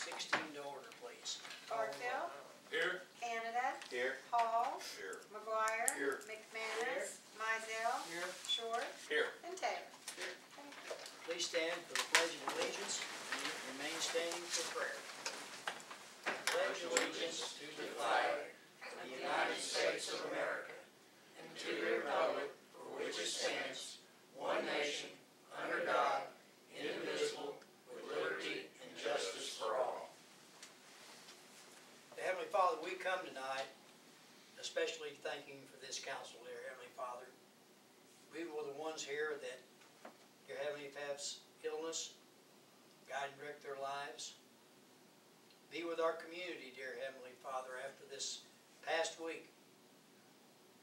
sixteen to order, please. Barfield. Here. Canada. Here. Hall. Here. McGuire. Here. McManus. Here. Mizell. Here, Short. Here. And Taylor. Here. Please stand for the pledge of allegiance and remain standing for prayer. Pledge allegiance to the flag of the United States of America and to the republic for which it stands, one nation, under God, indivisible, with liberty and justice for all. Heavenly Father, we come tonight especially thanking for this council, dear Heavenly Father. We were the ones here that, dear Heavenly, have illness, guide and direct their lives. Be with our community, dear Heavenly Father, after this past week.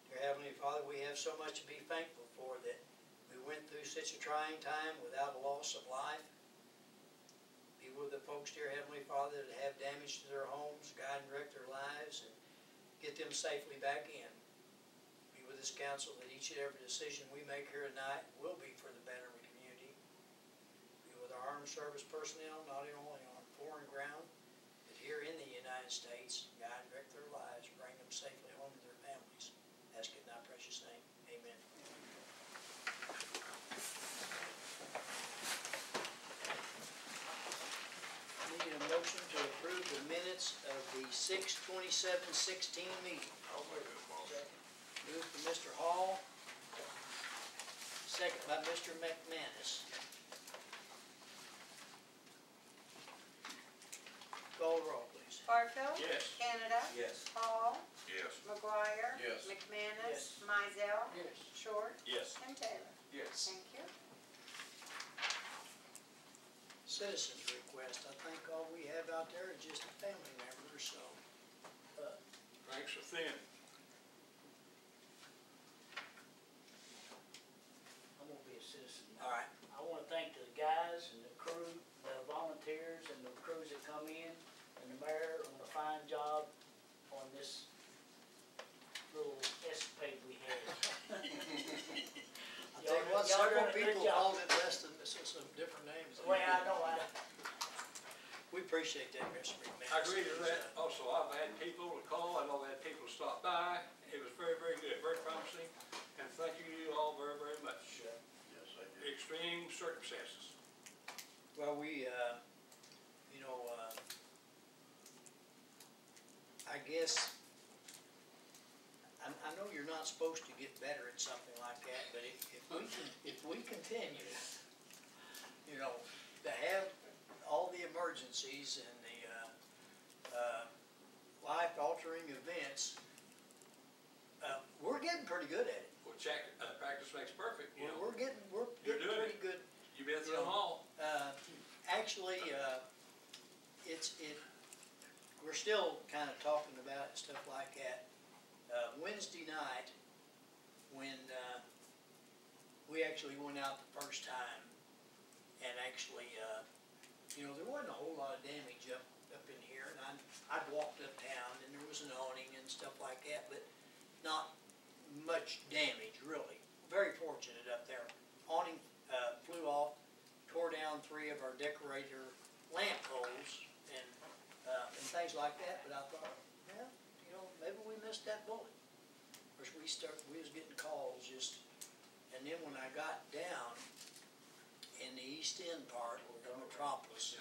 Dear Heavenly Father, we have so much to be thankful for that we went through such a trying time without a loss of life. With the folks, dear Heavenly Father, that have damage to their homes, guide and direct their lives, and get them safely back in. Be with this council that each and every decision we make here tonight will be for the betterment of the community. Be with our armed service personnel, not only on foreign ground, but here in the United States, guide and direct their lives, bring them safely home to their families. Ask it in thy precious name, amen. Need a motion to approve the minutes of the six twenty-seven sixteen meeting. I'll make a motion. Moved by Mr. Hall. Second by Mr. McManus. Call roll, please. Barfield. Yes. Canada. Yes. Hall. Yes. McGuire. Yes. McManus. Yes. Mizell. Yes. Short. Yes. And Taylor. Yes. Thank you. Citizens request, I think all we have out there is just a family member or so. Uh, Thanks for thin. I'm gonna be a citizen. All right, I wanna thank the guys and the crew, the volunteers and the crews that come in, and the mayor on a fine job on this little escapade we had. I'll tell you what, Y'all- y'all several good people job. called it less than, this is some different names. I know, I, We appreciate that, Mr. McManus. I agree with that. Also, I've had people to call, I know I've had people to stop by. It was very, very good, very promising. And thank you all very, very much. Yes, I did. Extreme circumstances. Well, we, uh, you know, uh, I guess, I, I know you're not supposed to get better at something like that, but if, if we can, if we continue, you know, to have all the emergencies and the, uh, uh, life-altering events, uh, we're getting pretty good at it. Well, check, uh, practice makes perfect, you We're, know. we're getting, we're You're getting doing pretty good You've been through them all. uh, actually, uh, it's, it, we're still kind of talking about it, stuff like that. Uh, Wednesday night, when, uh, we actually went out the first time, and actually, uh, you know, there wasn't a whole lot of damage up, up in here, and I, I'd walked uptown, and there was an awning and stuff like that, but not much damage, really. Very fortunate up there. Awning, uh, flew off, tore down three of our decorator lamp poles and, uh, and things like that, but I thought, well, you know, maybe we missed that bullet. Of course, we start, we was getting calls just, and then when I got down east end part of the Metropolis.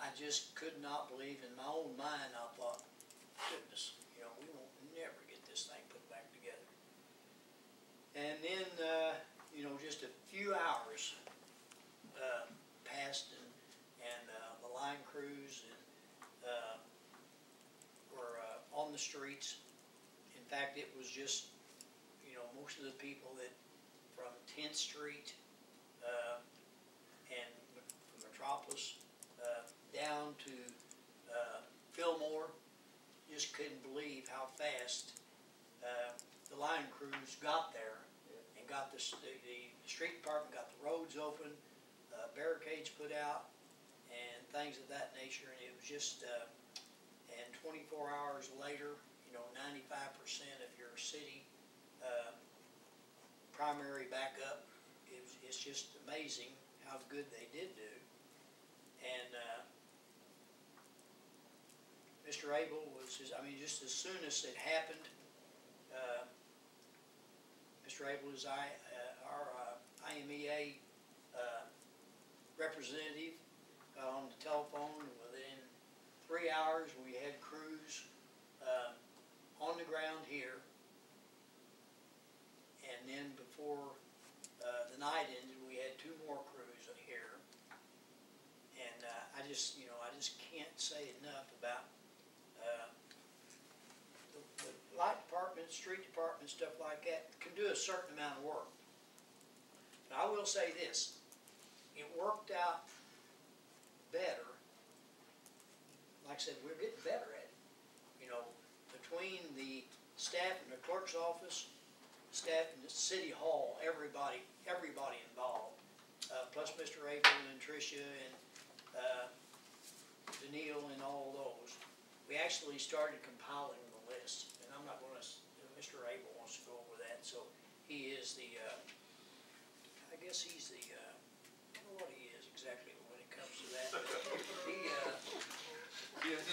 I just could not believe in my own mind, I thought, goodness, you know, we won't never get this thing put back together. And then, uh, you know, just a few hours, uh, passed and, and, uh, the line crews and, uh, were, uh, on the streets. In fact, it was just, you know, most of the people that, from Tenth Street, uh, Metropolis, uh, down to, uh, Fillmore, just couldn't believe how fast, uh, the line crews got there and got the, the, the street department got the roads open, uh, barricades put out, and things of that nature, and it was just, uh, and twenty-four hours later, you know, ninety-five percent of your city, uh, primary backup, it was, it's just amazing how good they did do. And, uh, Mr. Abel was, just- I mean, just as soon as it happened, uh, Mr. Abel is I, uh, our uh, IMEA uh, representative on the telephone. Within three hours, we had crews on the ground here. And then before the night ended, we had two more crews. And I just, you know, I just can't say enough about uh, the the light department, street department, stuff like that can do a certain amount of work. But I will say this, it worked out better. Like I said, we're getting better at it. You know, between the staff in the clerk's office, staff in the city hall, everybody, everybody involved. Uh, plus Mr. Abel and Tricia and, uh, Daniil and all those. We actually started compiling the list, and I'm not gonna, s- Mr. Abel wants to go over that, so he is the, uh, I guess he's the, uh, I don't know what he is exactly when it comes to that. He, uh,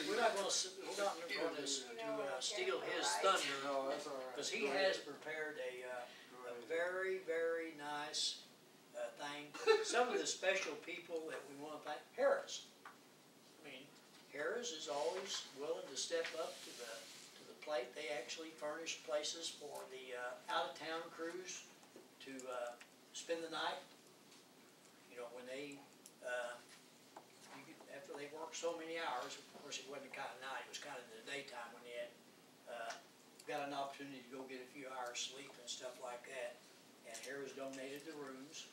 we're not gonna, s- we're not gonna uh, steal his thunder, No, that's all right. cause he has prepared a, uh, a very, very nice, thing. Some of the special people that we wanna thank, Harris. I mean, Harris is always willing to step up to the, to the plate. They actually furnish places for the, uh, out-of-town crews to, uh, spend the night. You know, when they, uh, could, after they worked so many hours, of course, it wasn't kinda night, it was kinda in the daytime when they had, uh, got an opportunity to go get a few hours sleep and stuff like that. And Harris donated the rooms,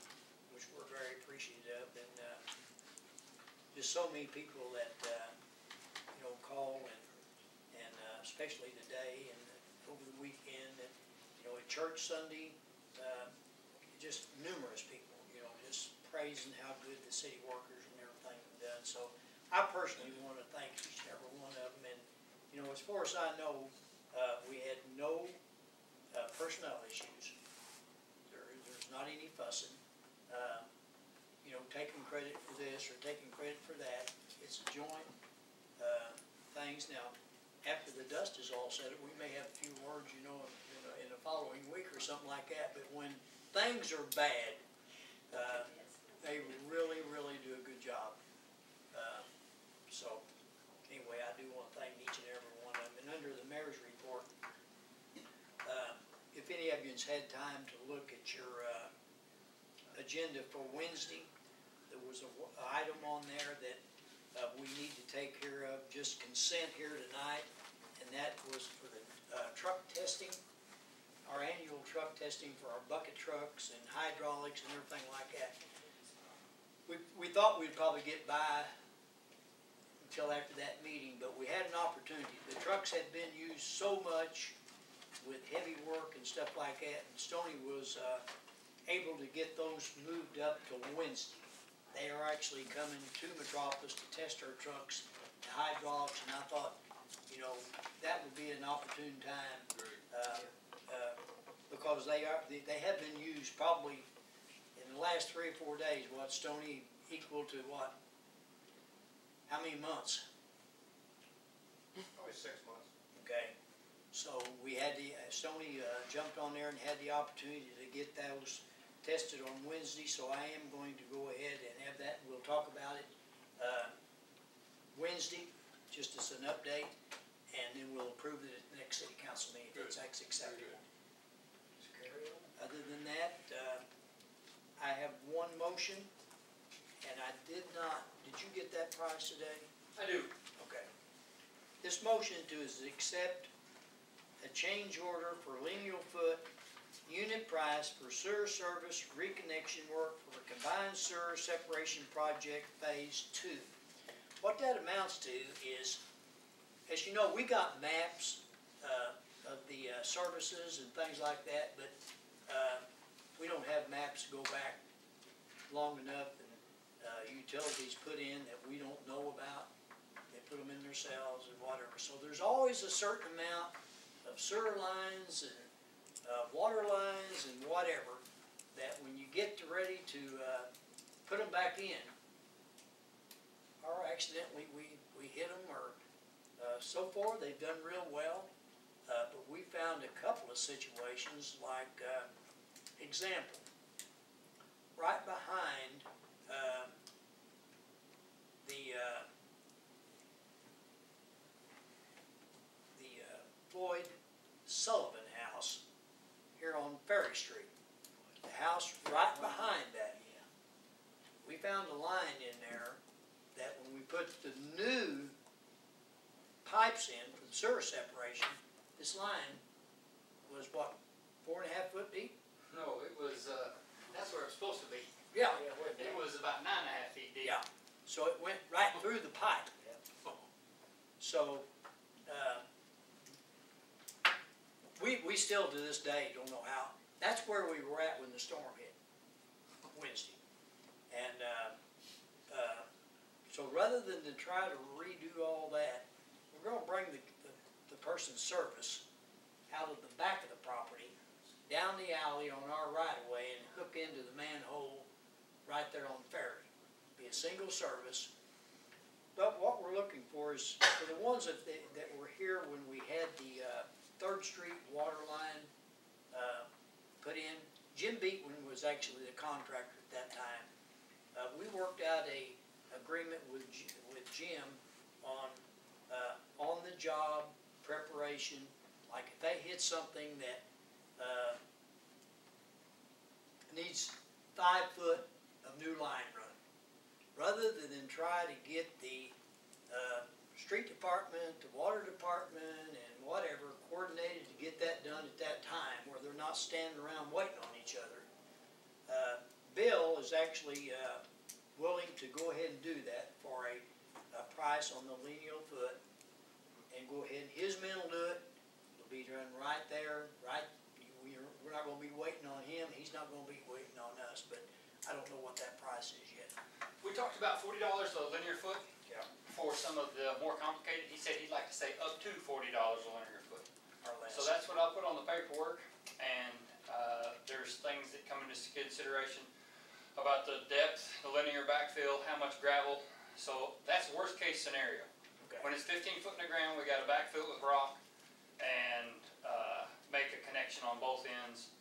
which we're very appreciative and, uh, just so many people that, uh, you know, call and, and, uh, especially today and over the weekend, and, you know, at church Sunday, uh, just numerous people, you know, just praising how good the city workers and everything have done, so I personally wanna thank each and every one of them, and, you know, as far as I know, uh, we had no, uh, personnel issues. There, there's not any fussing, uh, you know, taking credit for this or taking credit for that, it's a joint, uh, things. Now, after the dust is all settled, we may have a few words, you know, in, the- in the following week or something like that, but when things are bad, uh, they really, really do a good job. Uh, So, anyway, I do wanna thank each and every one of them, and under the mayor's report, uh, if any of you's had time to look at your, uh, agenda for Wednesday, there was a, w- a item on there that, uh, we need to take care of, just consent here tonight, and that was for the, uh, truck testing, our annual truck testing for our bucket trucks and hydraulics and everything like that. We, we thought we'd probably get by until after that meeting, but we had an opportunity. The trucks had been used so much with heavy work and stuff like that, and Stony was, uh, able to get those moved up to Wednesday. They are actually coming to Metropolis to test our trucks, the hydraulics, and I thought, you know, that would be an opportune time, uh, uh, because they are, they, they have been used probably in the last three or four days, what, Stony equal to what? How many months? Probably six months. Okay, so we had the, uh, Stony uh, jumped on there and had the opportunity to get those tested on Wednesday, so I am going to go ahead and have that, we'll talk about it, uh, Wednesday, just as an update, and then we'll approve it at the next city council meeting, if it's actually acceptable. Just carry on. Other than that, uh, I have one motion, and I did not, did you get that price today? I do. Okay. This motion to is accept a change order for lineal foot unit price for sewer service reconnection work for a combined sewer separation project phase two. What that amounts to is, as you know, we got maps, uh, of the, uh, services and things like that, but, uh, we don't have maps to go back long enough and, uh, utilities put in that we don't know about they put them in themselves and whatever. So there's always a certain amount of sewer lines and, uh, water lines and whatever, that when you get to ready to, uh, put them back in, or accidentally we, we hit them or, uh, so far, they've done real well, uh, but we found a couple of situations like, uh, example, right behind, um, the, uh, the Floyd Sullivan here on Ferry Street. The house right behind that. We found a line in there that when we put the new pipes in for the sewer separation, this line was what, four and a half foot deep? No, it was, uh, that's where it's supposed to be. Yeah. Yeah, It was about nine and a half feet deep. Yeah, so it went right through the pipe. So, uh, we, we still to this day don't know how, that's where we were at when the storm hit Wednesday. And, uh, uh, so rather than to try to redo all that, we're gonna bring the, the, the person's service out of the back of the property, down the alley on our right of way and hook into the manhole right there on Ferry. Be a single service. But what we're looking for is, for the ones that, they- that were here when we had the, uh, Third Street water line, uh, put in, Jim Beatman was actually the contractor at that time. Uh, we worked out a agreement with, with Jim on, uh, on-the-job preparation. Like if they hit something that, uh, needs five foot of new line run. Rather than try to get the, uh, street department, the water department, whatever coordinated to get that done at that time, where they're not standing around waiting on each other. Uh, Bill is actually, uh, willing to go ahead and do that for a, a price on the lineal foot. And go ahead, his men will do it, it'll be done right there, right, we're, not gonna be waiting on him, he's not gonna be waiting on us, but I don't know what that price is yet. We talked about forty dollars a linear foot. For some of the more complicated. He said he'd like to say up to forty dollars a linear foot. Or less. So that's what I'll put on the paperwork, and, uh, there's things that come into consideration about the depth, the linear backfill, how much gravel, so that's worst case scenario. Okay. When it's fifteen foot in the ground, we gotta backfill it with rock and, uh, make a connection on both ends.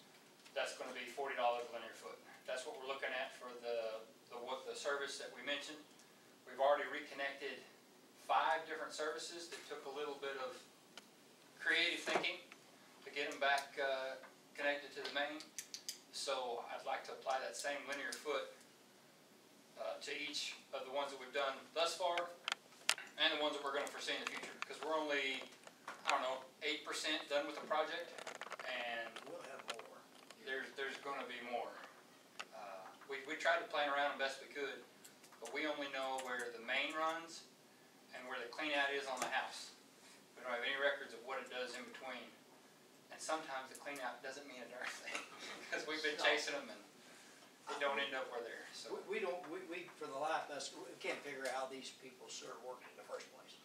That's gonna be forty dollars a linear foot. That's what we're looking at for the, the, what, the service that we mentioned. We've already reconnected five different services that took a little bit of creative thinking to get them back, uh, connected to the main. So I'd like to apply that same linear foot, uh, to each of the ones that we've done thus far and the ones that we're gonna foresee in the future, because we're only, I don't know, eight percent done with the project and We'll have more. there's, there's gonna be more. Uh, We, we tried to plan around the best we could, but we only know where the main runs and where the clean out is on the house. We don't have any records of what it does in between. And sometimes the clean out doesn't mean a darn thing, because we've been chasing them and they don't end up where they're, so. We, we don't, we, we, for the life of us, we can't figure out how these people sort of worked in the first place.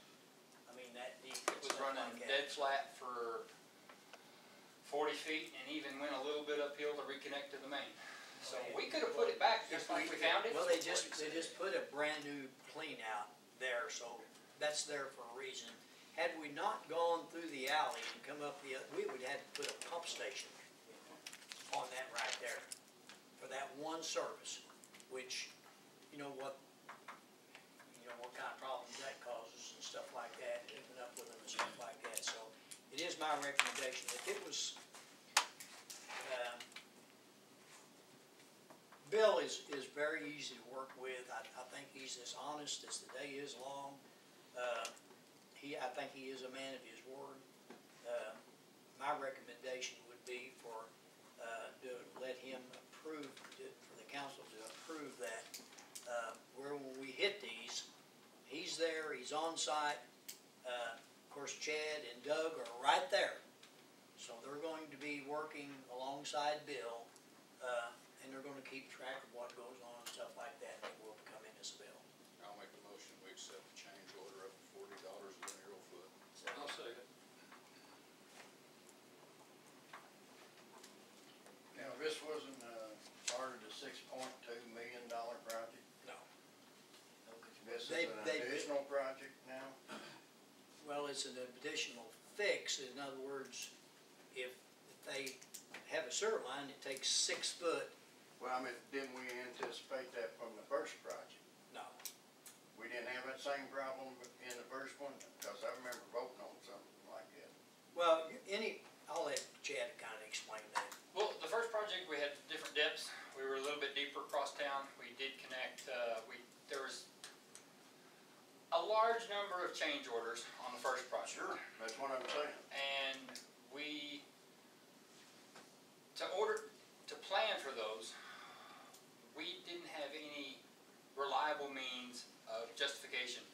I mean, that deep. It was running dead flat for forty feet and even went a little bit uphill to reconnect to the main. So we could have put it back just like we found it. Well, they just, they just put a brand new clean out there, so that's there for a reason. Had we not gone through the alley and come up the, we would have to put a pump station on that right there for that one service, which, you know what, you know what kind of problems that causes and stuff like that, keeping up with them and stuff like that, so it is my recommendation, if it was, um, Bill is, is very easy to work with. I, I think he's as honest as the day is long. Uh, he, I think he is a man of his word. Uh, my recommendation would be for, uh, to let him approve, to- for the council to approve that. Uh, where when we hit these, he's there, he's on site. Uh, of course, Chad and Doug are right there. So they're going to be working alongside Bill, uh, and they're gonna keep track of what goes on and stuff like that, that will come in as a bill. I'll make the motion, we accept the change order up to forty dollars a linear foot. I'll second. Now, this wasn't, uh, part of the six point two million dollar project, No. this is They- an they- additional project now? Well, Well, it's an additional fix, in other words, if they have a sewer line, it takes six foot, Well, I mean, didn't we anticipate that from the first project? no. We didn't have that same problem in the first one, cause I remember voting on something like that. Well, any, I'll let Chad kinda explain that. Well, the first project, we had different depths. We were a little bit deeper across town. We did connect, uh, we, there was a large number of change orders on the first project. Sure, That's what I'm saying. And we, to order, to plan for those, we didn't have any reliable means of justification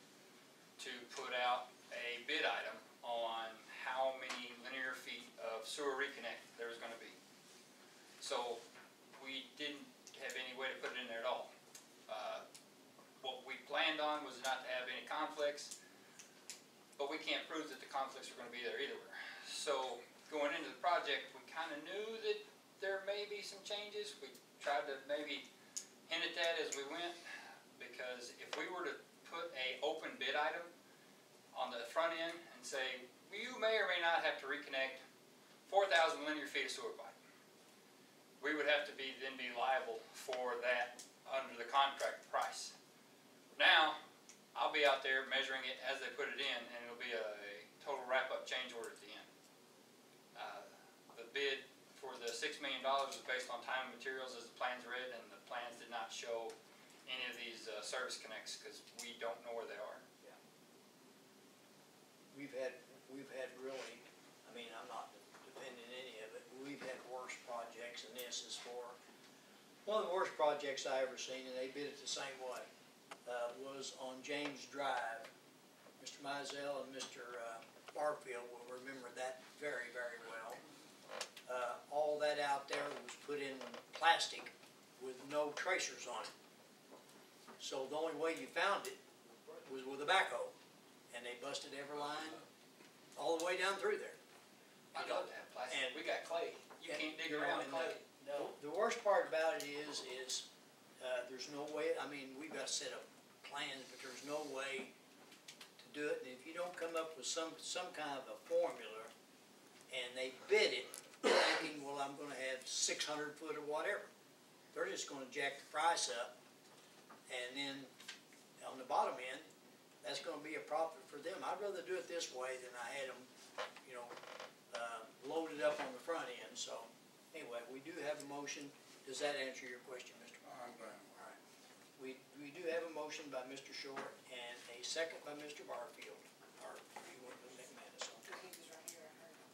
to put out a bid item on how many linear feet of sewer reconnect there was gonna be. So, we didn't have any way to put it in there at all. Uh, What we planned on was not to have any conflicts, but we can't prove that the conflicts are gonna be there either. So, going into the project, we kinda knew that there may be some changes, we tried to maybe hint at that as we went, because if we were to put a open bid item on the front end and say, you may or may not have to reconnect four thousand linear feet of sewer pipe. We would have to be, then be liable for that under the contract price. Now, I'll be out there measuring it as they put it in, and it'll be a, a total wrap-up change order at the end. Uh, The bid for the six million dollars was based on time and materials as the plans read, and the plans did not show any of these, uh, service connects, cause we don't know where they are. We've had, we've had really, I mean, I'm not defending any of it, we've had worse projects and this is for, one of the worst projects I ever seen, and they bid it the same way, uh, was on James Drive. Mr. Mizell and Mr. uh, Barfield will remember that very, very well. Uh, all that out there was put in plastic with no tracers on it. So the only way you found it was with a backhoe and they busted every line all the way down through there. I know that plastic, And- we got clay, you and, can't dig around clay. No, The worst part about it is, is, uh, there's no way, I mean, we've got a set of plans, but there's no way to do it, and if you don't come up with some, some kind of a formula, and they bid it, thinking, well, I'm gonna have six hundred foot or whatever, they're just gonna jack the price up, and then, on the bottom end, that's gonna be a profit for them, I'd rather do it this way than I had them, you know, uh, loaded up on the front end, so, anyway, we do have a motion, does that answer your question, Mr. I'm. Alright. We, we do have a motion by Mr. Short and a second by Mr. Barfield, or you want to McManus on. He was right here, I heard him.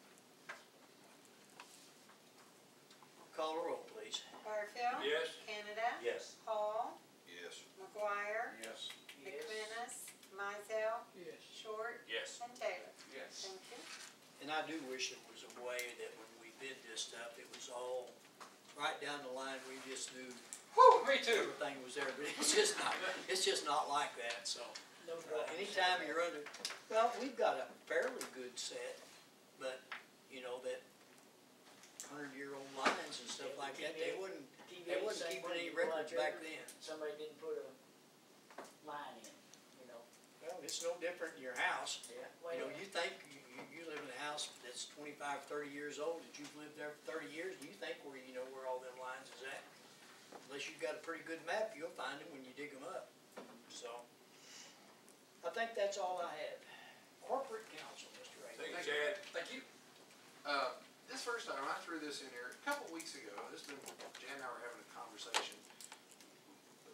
Call the roll, please. Barfield. Yes? Canada. Yes. Hall. Yes. McGuire. Yes. McManus. Mizell. Yes. Short. Yes. And Taylor. Yes. Thank you. And I do wish it was a way that when we bid this stuff, it was all right down the line, we just knew Whew, me too. everything was there, but it's just not, it's just not like that, so. no Uh. Anytime you're under, well, we've got a fairly good set, but, you know, that hundred-year-old lines and stuff like that, they wouldn't, TV they wasn't same keeping any you go out records back then. Somebody didn't put a line in, you know, Well, it's no different in your house. yeah. You know, you think, you, you, you live in a house that's twenty-five, thirty years old, that you've lived there for thirty years, and you think where, you know where all them lines is at. Unless you've got a pretty good map, you'll find them when you dig them up, so. I think that's all I have. Corporate counsel, Mr. Ray. Thank you, Chad. Thank you. Uh, this first time, I threw this in here a couple weeks ago, this been, Jan and I were having a conversation.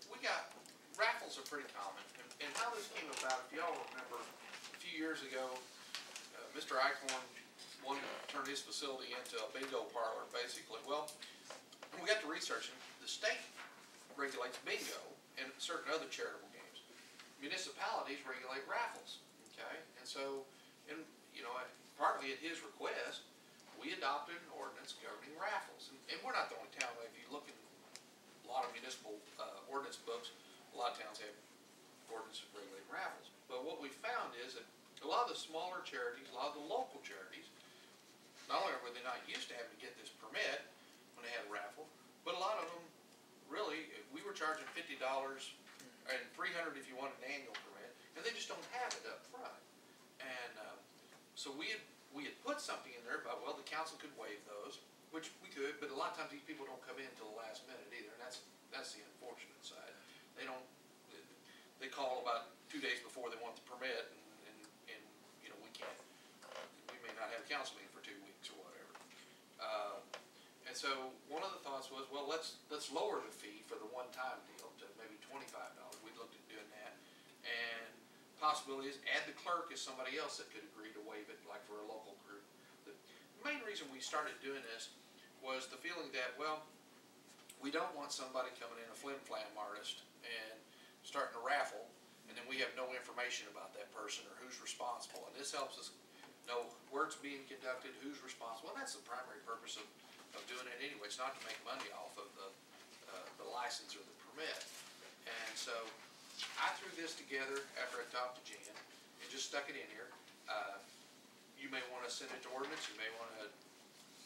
We got, raffles are pretty common, and, and how this came about, if y'all remember, a few years ago, uh, Mr. Eichhorn wanted to turn his facility into a bingo parlor, basically. Well, we got to researching, the state regulates bingo and certain other charitable games. Municipalities regulate raffles, okay? And so, and, you know, partly at his request, we adopted an ordinance governing raffles. And, and we're not the only town, if you look in a lot of municipal, uh, ordinance books, a lot of towns have ordinances regulating raffles. But what we found is that a lot of the smaller charities, a lot of the local charities, not only were they not used to having to get this permit when they had a raffle, but a lot of them, really, we were charging fifty dollars and three hundred if you wanted an annual permit, and they just don't have it up front. And, uh, so we had, we had put something in there about, well, the council could waive those, which we could, but a lot of times these people don't come in till the last minute either, and that's, that's the unfortunate side. They don't, they call about two days before they want the permit, and, and, and, you know, we can't, we may not have a council meeting for two weeks or whatever. Uh, and so, one of the thoughts was, well, let's, let's lower the fee for the one-time deal to maybe twenty-five dollars, we looked at doing that. And possibility is add the clerk as somebody else that could agree to waive it, like for a local group. The main reason we started doing this was the feeling that, well, we don't want somebody coming in, a flim-flam artist, and starting a raffle, and then we have no information about that person or who's responsible. And this helps us know where it's being conducted, who's responsible, and that's the primary purpose of, of doing it anyway. It's not to make money off of the, uh, the license or the permit. And so, I threw this together after I talked to Jan, and just stuck it in here. Uh, You may wanna send it to ordinance, you may wanna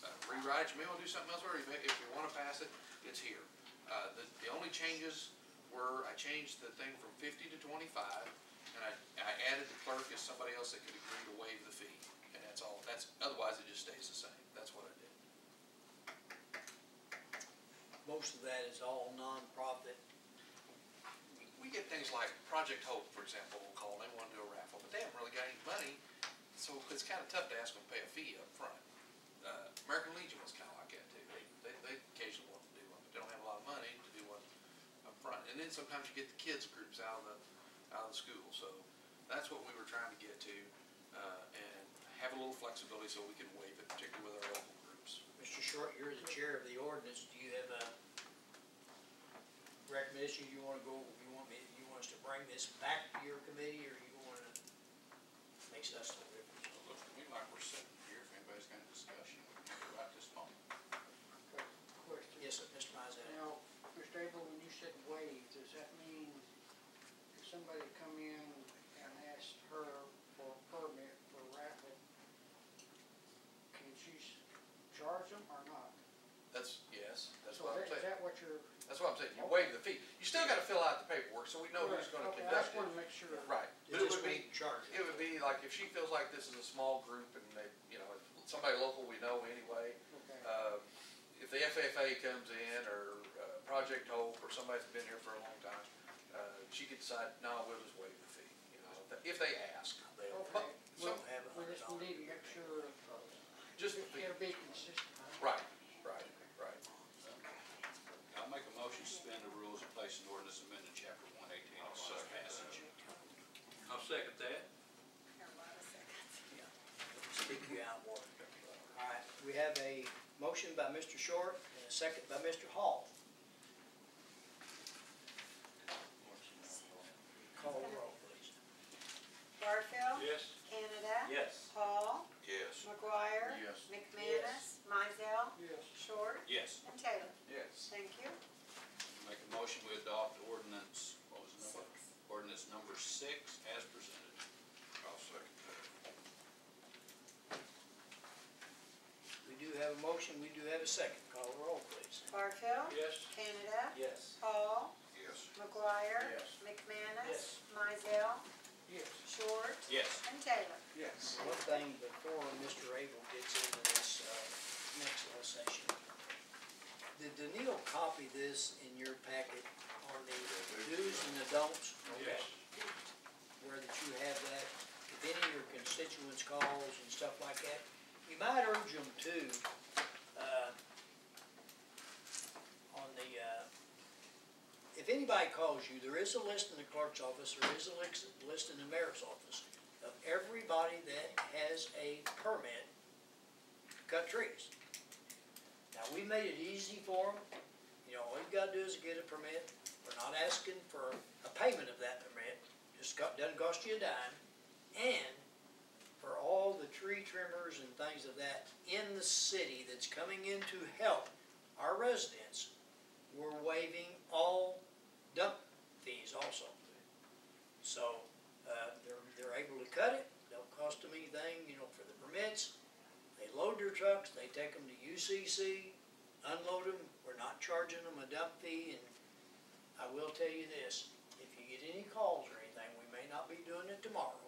uh, rewrite, it, you may wanna do something else, or you may, if you wanna pass it, it's here. Uh, the, the only changes were, I changed the thing from fifty to twenty-five, and I, I added the clerk as somebody else that could agree to waive the fee, and that's all, that's, otherwise it just stays the same, that's what I did. Most of that is all nonprofit. We get things like Project Hope, for example, will call, and they wanna do a raffle, but they haven't really got any money, so it's kinda tough to ask them to pay a fee up front. Uh, American Legion was kinda like that too, they, they, they occasionally want to do one, but they don't have a lot of money to do one up front. And then sometimes you get the kids groups out of the, out of the school, so that's what we were trying to get to, uh, and have a little flexibility so we can waive it, particularly with our local groups. Mr. Short, you're the chair of the ordinance, do you have a recommendation you wanna go, you want me, you want us to bring this back to your committee, or you wanna, makes us no difference? Looks to me like we're sitting here, if anybody's got a discussion about this moment. Question. Yes, sir, Mr. Mizell. Now, Mr. Abel, when you said waive, does that mean if somebody come in and asked her for a permit for raffle, can she s- charge them or not? That's, yes, that's So what I'm that- saying. Is that what you're? That's what I'm saying, you waive the fee. You still gotta fill out the paperwork, so we know who's gonna Okay, I conduct just it. wanna make sure. Right, It but it would be, won't it would be like if she feels like this is a small group and they, you know, if somebody local we know anyway, Okay, uh, if the FFA comes in or, uh, Project Hope or somebody's been here for a long time, uh, she could decide, no, we'll just waive the fee, you know, if they ask. They'll, okay. they'll Well, have a we hundred just dollar. need to make sure Just the fee. it'll be consistent. huh? Right, right, right. I'll make a motion, to suspend the rules and place an ordinance amending chapter one eighteen on first passage. I'll second that. Got a lot of seconds. Speak you out, boy. All right, we have a motion by Mr. Short and a second by Mr. Hall. Call the roll, please. Barfield. Yes. Canada. Yes. Hall. Yes. McGuire. Yes. McManus. Mizell. Yes. Short. Yes. And Taylor. Yes. Thank you. Make a motion, we adopt ordinance, what was the number? Six. Ordinance number six as presented. I'll second that. We do have a motion, we do have a second. Call the roll, please. Barfield. Yes. Canada. Yes. Hall. Yes. McGuire. Yes. McManus. Yes. Mizell. Yes. Short. Yes. And Taylor. Yes. One thing before Mr. Abel gets into this, uh, next little session. Did Daniil copy this in your packet on the do's and the don'ts? Yes. Where that you have that, if any of your constituents calls and stuff like that, you might urge them to, uh, on the, uh, if anybody calls you, there is a list in the clerk's office, there is a list, in the mayor's office of everybody that has a permit to cut trees. Now, we made it easy for them, you know, all you've gotta do is get a permit, we're not asking for a payment of that permit, just got, doesn't cost you a dime. And for all the tree trimmers and things of that in the city that's coming in to help our residents, we're waiving all dump fees also. So, uh, they're, they're able to cut it, don't cost them anything, you know, for the permits. They load their trucks, they take them to UCC, unload them, we're not charging them a dump fee, and I will tell you this, if you get any calls or anything, we may not be doing it tomorrow,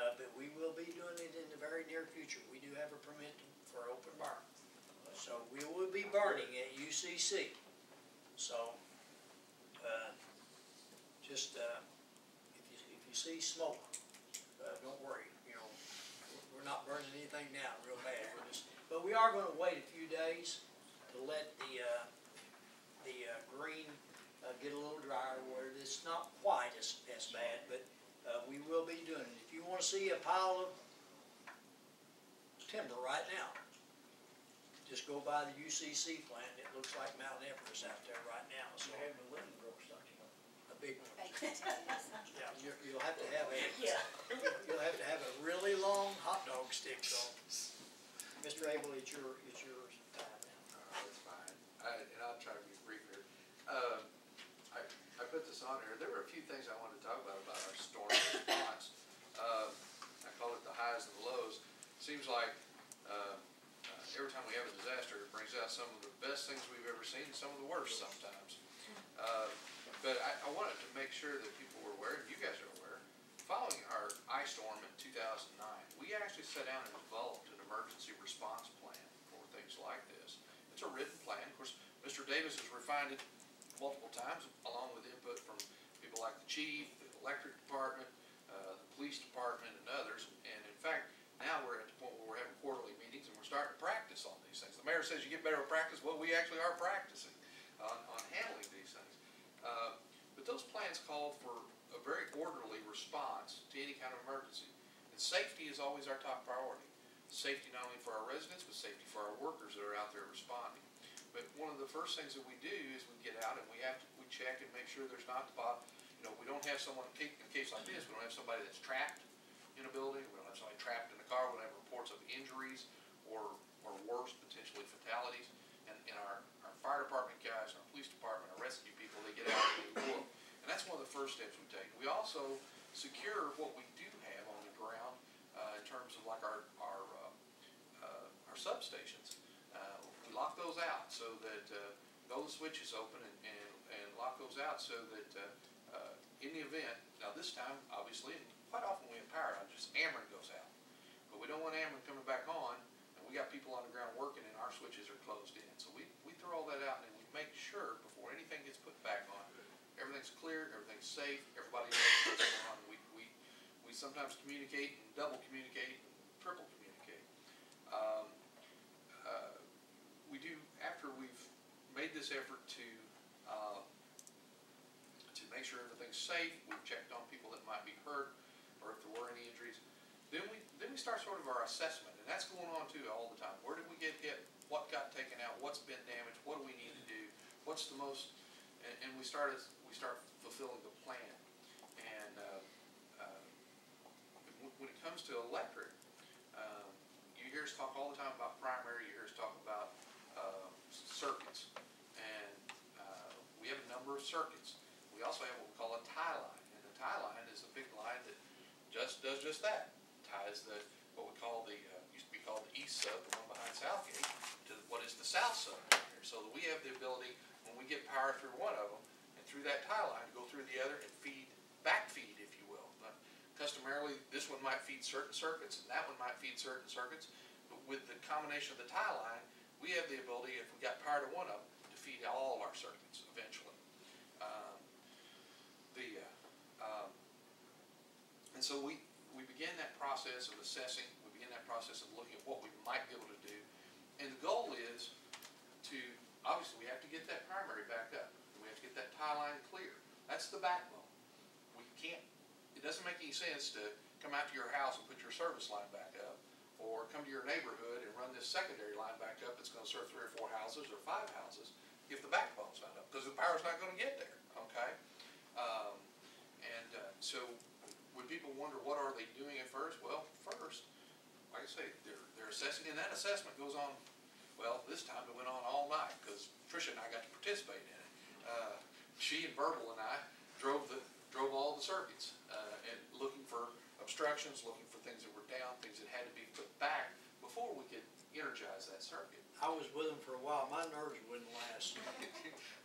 uh, but we will be doing it in the very near future, we do have a permit for open burn. So we will be burning at UCC. So, uh, just, uh, if you, if you see smoke, uh, don't worry, you know, we're- not burning anything down real bad, we're just, but we are gonna wait a few days to let the, uh, the, uh, green, get a little drier where it's not quite as, as bad, but, we will be doing it. If you wanna see a pile of timber right now, just go by the UCC plant, it looks like Mount Everest out there right now, so You're having a wedding roast, don't you? a big one. Yeah, you, you'll have to have a, Yeah. you'll have to have a really long hot dog stick though. Mr. Abel, it's your, it's your time now. Uh, That's fine, I, and I'll try to be brief here. Um, I, I put this on here, there were a few things I wanted to talk about, about our storm response. Uh, I call it the highs and the lows. Seems like, uh, uh, every time we have a disaster, it brings out some of the best things we've ever seen, and some of the worst sometimes. Uh, But I, I wanted to make sure that people were aware, and you guys are aware, following our ice storm in two thousand nine, we actually sat down and developed an emergency response plan for things like this. It's a written plan, of course, Mr. Davis has refined it multiple times, along with input from people like the chief, the electric department, uh, the police department, and others. And in fact, now we're at the point where we're having quarterly meetings and we're starting to practice on these things. The mayor says you get better at practice, well, we actually are practicing on, on handling these. Uh, But those plans call for a very orderly response to any kind of emergency. And safety is always our top priority. Safety not only for our residents, but safety for our workers that are out there responding. But one of the first things that we do is we get out and we have to, we check and make sure there's not the bot, you know, we don't have someone, in a case like this, we don't have somebody that's trapped in a building, we don't have somebody trapped in a car, we don't have reports of injuries or, or worse, potentially fatalities. And, and our, our fire department guys, our police department, our rescue people, they get out and they look. And that's one of the first steps we take. We also secure what we do have on the ground, uh, in terms of like our, our, uh, uh, our substations. Uh, we lock those out so that, those switches open and, and, and lock those out so that, in the event, now this time, obviously, quite often we have power just Ameren goes out. But we don't want Ameren coming back on, and we got people on the ground working and our switches are closed in. So we, we throw all that out and we make sure before anything gets put back on, everything's clear, everything's safe, everybody knows what's going on. We, we, we sometimes communicate and double communicate and triple communicate. Um, uh, we do, after we've made this effort to, uh, to make sure everything's safe, we've checked on people that might be hurt, or if there were any injuries, then we, then we start sort of our assessment, and that's going on too all the time. Where did we get hit? What got taken out? What's been damaged? What do we need to do? What's the most, and, and we start, start fulfilling the plan. And, uh, uh, when- it comes to electric, um, you hear us talk all the time about primary, you hear us talk about, uh, circuits. And, uh, we have a number of circuits. We also have what we call a tie line, and the tie line is a big line that just, does just that. Ties the, what we call the, uh, used to be called the east sub, the one behind Southgate, to what is the south sub here. So we have the ability, when we get power through one of them, through that tie line, to go through the other and feed, back feed, if you will. But Customarily, this one might feed certain circuits, and that one might feed certain circuits. But with the combination of the tie line, we have the ability, if we got power to one of them, to feed all our circuits eventually. Um, The, uh, um, and so we, we begin that process of assessing, we begin that process of looking at what we might be able to do. And the goal is to, obviously, we have to get that primary back up. We have to get that tie line clear. The backbone. We can't, it doesn't make any sense to come out to your house and put your service line back up, or come to your neighborhood and run this secondary line back up that's gonna serve three or four houses or five houses, if the backbone's not up, because the power's not gonna get there, okay? Um, and, uh, so, when people wonder what are they doing at first, well, first, like I say, they're, they're assessing, and that assessment goes on, well, this time it went on all night, because Tricia and I got to participate in it. Uh, she and Verbal and I drove the, drove all the circuits, uh, and looking for obstructions, looking for things that were down, things that had to be put back before we could energize that circuit. I was with them for a while, my nerves wouldn't last.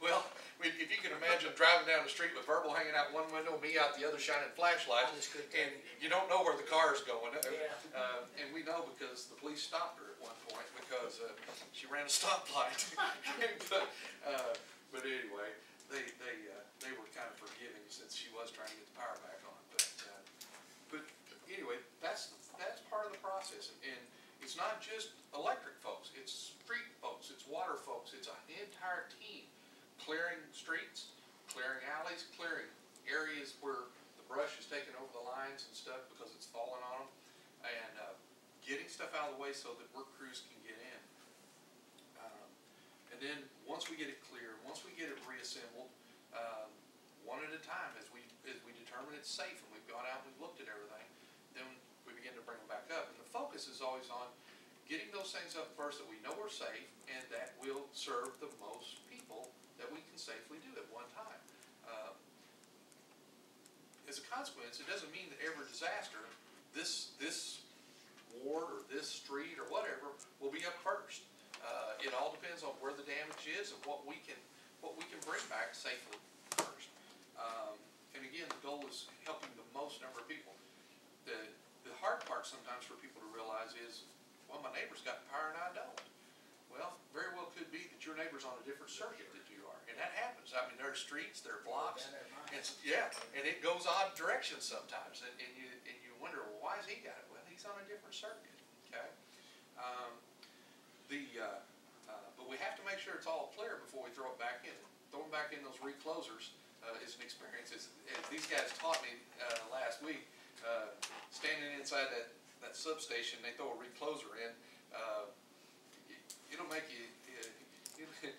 Well, we- if you can imagine driving down the street with verbal hanging out one window, me out the other shining flashlight, and you don't know where the car is going. Yeah. Uh, and we know because the police stopped her at one point because, uh, she ran a stoplight. But, uh, but anyway, they, they, uh, they were kind of forgiving since she was trying to get the power back on, but, uh, but anyway, that's, that's part of the process, and, it's not just electric folks, it's street folks, it's water folks, it's an entire team. Clearing streets, clearing alleys, clearing areas where the brush is taking over the lines and stuff because it's falling on them. And, uh, getting stuff out of the way so that work crews can get in. Um, And then, once we get it clear, once we get it reassembled, um, one at a time, as we, as we determine it's safe and we've gone out and we've looked at everything, then we begin to bring them back up. And the focus is always on getting those things up first that we know are safe and that will serve the most people that we can safely do at one time. Um, As a consequence, it doesn't mean that every disaster, this, this ward or this street or whatever, will be up first. Uh, it all depends on where the damage is and what we can, what we can bring back safely first. Um, and again, the goal is helping the most number of people. The, the hard part sometimes for people to realize is, well, my neighbor's got power and I don't. Well, very well could be that your neighbor's on a different circuit than you are, and that happens. I mean, there are streets, there are blocks, it's, yeah, and it goes odd directions sometimes, and, and you, and you wonder, well, why has he got it? Well, he's on a different circuit, okay? Um, the, uh, uh, but we have to make sure it's all clear before we throw it back in. Throwing back in those reclosers, uh, is an experience, as, as these guys taught me, uh, last week, uh, standing inside that, that substation, they throw a recloser in, uh, it- it'll make you, you,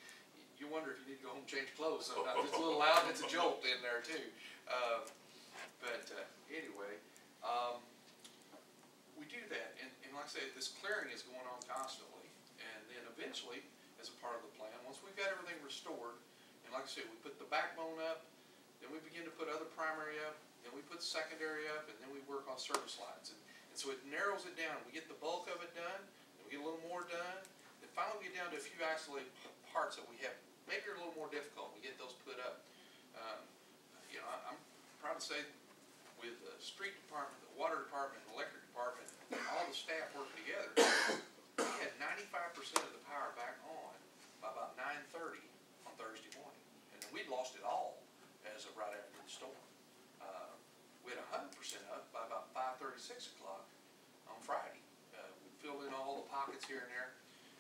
you wonder if you need to go home and change clothes sometimes. It's a little loud, it's a jolt in there too. Um, but, uh, anyway, um, we do that, and, and like I said, this clearing is going on constantly. And then eventually, as a part of the plan, once we've got everything restored, and like I said, we put the backbone up, then we begin to put other primary up, then we put secondary up, and then we work on service lines. And, and so it narrows it down, we get the bulk of it done, then we get a little more done, then finally we get down to a few isolated parts that we have, maybe are a little more difficult, we get those put up. Um, You know, I- I'm proud to say, with the street department, the water department, and electric department, all the staff working together, we had ninety-five percent of the power back on by about nine thirty on Thursday morning. And then we'd lost it all as of right after the storm. Uh, We had hundred percent up by about five thirty, six o'clock on Friday. Uh, We filled in all the pockets here and there,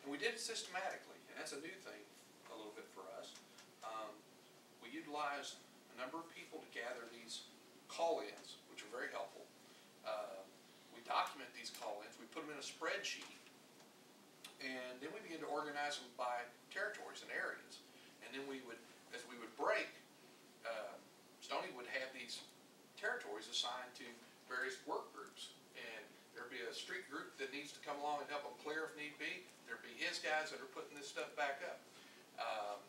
and we did it systematically, and that's a new thing a little bit for us. Um, We utilized a number of people to gather these call-ins, which are very helpful. Uh, We document these call-ins, we put them in a spreadsheet, and then we begin to organize them by territories and areas. And then we would, as we would break, uh, Stony would have these territories assigned to various work groups. And there'd be a street group that needs to come along and help them clear if need be. There'd be his guys that are putting this stuff back up. Um,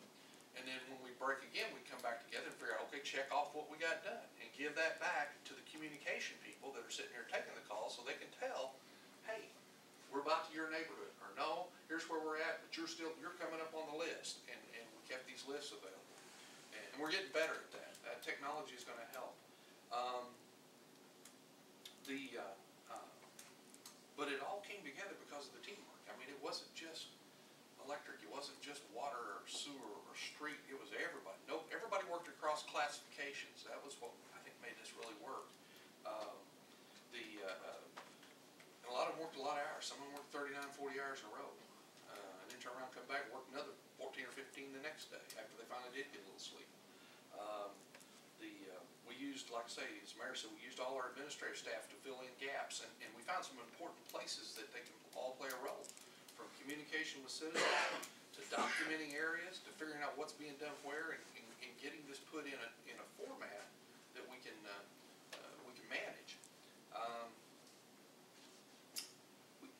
and then when we break again, we come back together and figure out, okay, check off what we got done and give that back to the communication people that are sitting here taking the call so they can tell, hey, we're about to your neighborhood, or no, here's where we're at, but you're still, you're coming up on the list, and, and we kept these lists available. And, we're getting better at that, that technology is gonna help. Um, the, uh, uh, but it all came together because of the teamwork, I mean, it wasn't just electric, it wasn't just water or sewer or street, it was everybody. No, across classifications, that was what I think made this really work. Um, the, uh, uh, and a lot of them worked a lot of hours, some of them worked 39, 40 hours in a row. Uh, and then turn around, come back, work another fourteen or fifteen the next day, after they finally did get a little sleep. Um, the, uh, we used, like I say, as Mayor said, we used all our administrative staff to fill in gaps, and, and we found some important places that they can all play a role. From communication with citizens, to documenting areas, to figuring out what's being done where, and getting this put in a, in a format that we can, uh, uh, we can manage. Um, we-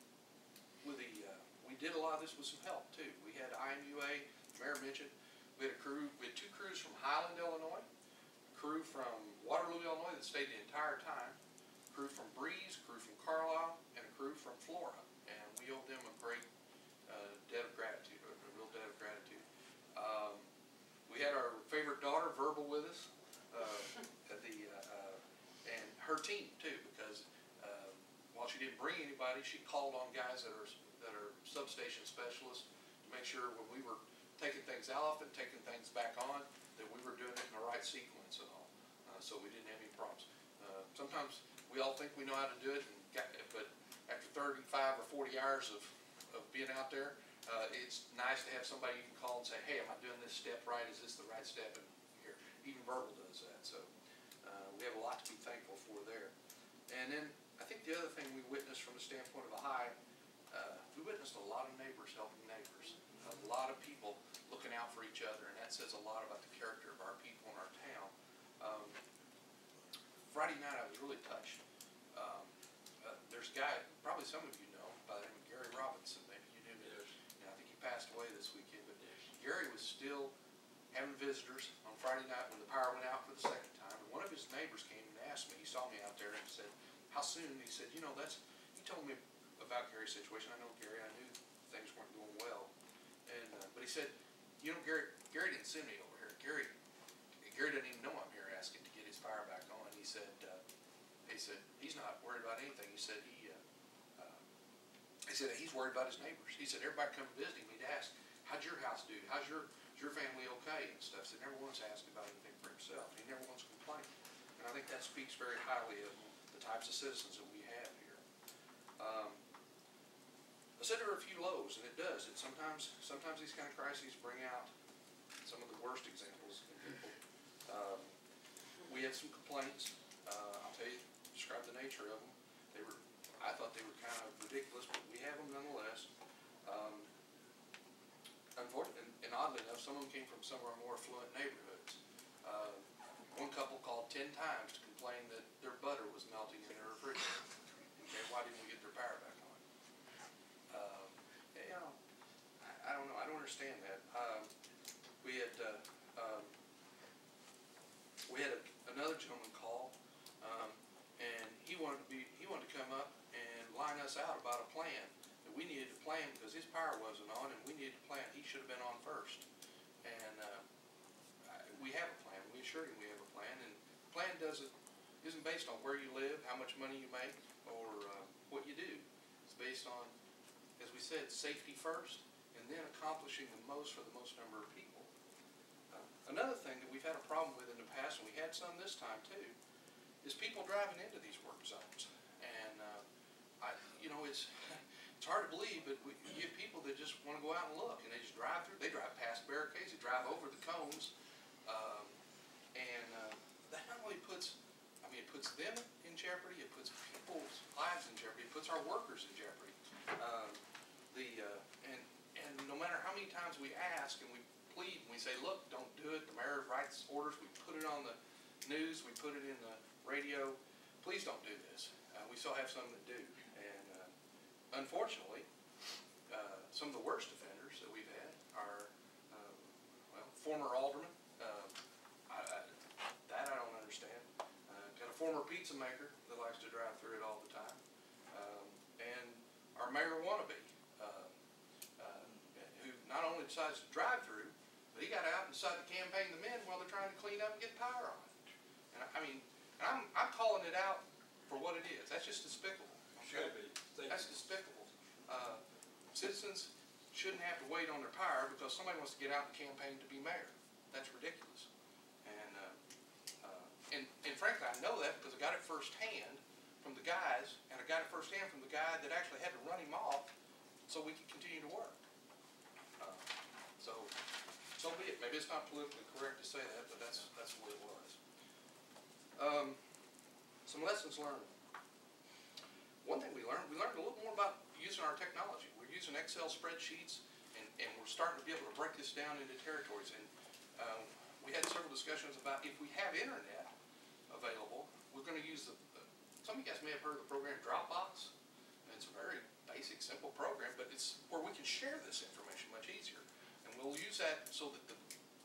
with the, uh, we did a lot of this with some help too. We had IMUA, the Mayor mentioned, we had a crew, we had two crews from Highland, Illinois, a crew from Waterloo, Illinois that stayed the entire time, crew from Breese, crew from Carlyle, and a crew from Flora. And we didn't bring she called on guys that are, that are substation specialists to make sure when we were taking things off and taking things back on, that we were doing it in the right sequence and all, uh, so we didn't have any problems. Uh, sometimes we all think we know how to do it, got, but after thirty-five or forty hours of, of being out there, uh, it's nice to have somebody you can call and say, hey, am I doing this step right? Is this the right step? And here, even Verbal does that, so, uh, we have a lot to be thankful for there. And then, I think the other thing we witnessed from the standpoint of a high, uh, we witnessed a lot of neighbors helping neighbors. A lot of people looking out for each other, and that says a lot about the character of our people in our town. Um, Friday night, I was really touched. Um, uh, there's a guy, probably some of you know, by the name of Gary Robinson, maybe you knew him. Yeah, I think he passed away this weekend, but Gary was still having visitors on Friday night when the power went out for the second time. And one of his neighbors came and asked me, he saw me out there and said, how soon? He said, you know, that's, he told me about Gary's situation. I know Gary, I knew things weren't going well. And, uh, but he said, you know, Gary, Gary didn't send me over here. Gary, Gary doesn't even know I'm here asking to get his fire back on. He said, uh, he said, he's not worried about anything. He said, he, uh, uh, he said, he's worried about his neighbors. He said, everybody come visit him, he'd ask, how'd your house do? How's your, is your family okay and stuff? He never once asked about anything for himself. He never once complained. And I think that speaks very highly of the types of citizens that we have here. Um, I said there are a few lows, and it does. It sometimes, sometimes these kind of crises bring out some of the worst examples in people. Um, we had some complaints. Uh, I'll tell you, describe the nature of them. They were, I thought they were kind of ridiculous, but we have them nonetheless. Um, unfortunately, and oddly enough, some of them came from some of our more affluent neighborhoods. Uh, one couple called ten times to complain that their butter was melting in their refrigerator. Okay, why didn't we get their power back on? Um, you know, I, I don't know, I don't understand that. Um, we had, uh, um, we had a- another gentleman call, um, and he wanted to be, he wanted to come up and line us out about a plan. That we needed to plan because his power wasn't on and we needed to plan, he should have been on first. And, uh, I- we have a plan, we assured him we have a plan, and the plan doesn't, isn't based on where you live, how much money you make, or, uh, what you do. It's based on, as we said, safety first, and then accomplishing the most for the most number of people. Uh, Another thing that we've had a problem with in the past, and we had some this time too, is people driving into these work zones. And, uh, I, you know, it's, it's hard to believe, but we, you get people that just wanna go out and look, and they just drive through, they drive past barricades, they drive over the cones. Um, and, only puts, I mean, it puts them in jeopardy, it puts people's lives in jeopardy, it puts our workers in jeopardy. Um, the, uh, and, and no matter how many times we ask and we plead, and we say, look, don't do it, the mayor writes orders, we put it on the news, we put it in the radio, please don't do this. Uh, we still have some that do, and, uh, unfortunately, uh, some of the worst offenders that we've had are, uh, well, former aldermen, uh, I, I, that I don't understand. Uh, got a former pizza maker that likes to drive through it all the time, um, and our mayor wannabe, uh, uh, who not only decides to drive through, but he got out and decided to campaign the men while they're trying to clean up and get power on. And I, I mean, and I'm, I'm calling it out for what it is. That's just despicable. okay? Should be. Thank That's despicable. Uh, citizens shouldn't have to wait on their power because somebody wants to get out and campaign to be mayor. That's ridiculous. And, and, frankly, I know that because I got it firsthand from the guys, and I got it firsthand from the guy that actually had to run him off so we could continue to work. Uh, So, so be it. Maybe it's not politically correct to say that, but that's, that's the way it was. Um, some lessons learned. One thing we learned, we learned a little more about using our technology. We're using Excel spreadsheets, and, and we're starting to be able to break this down into territories. And, um, we had several discussions about if we have internet available, we're gonna use the, the- some of you guys may have heard of the program Dropbox. And It's a very basic, simple program, but it's where we can share this information much easier. And we'll use that so that the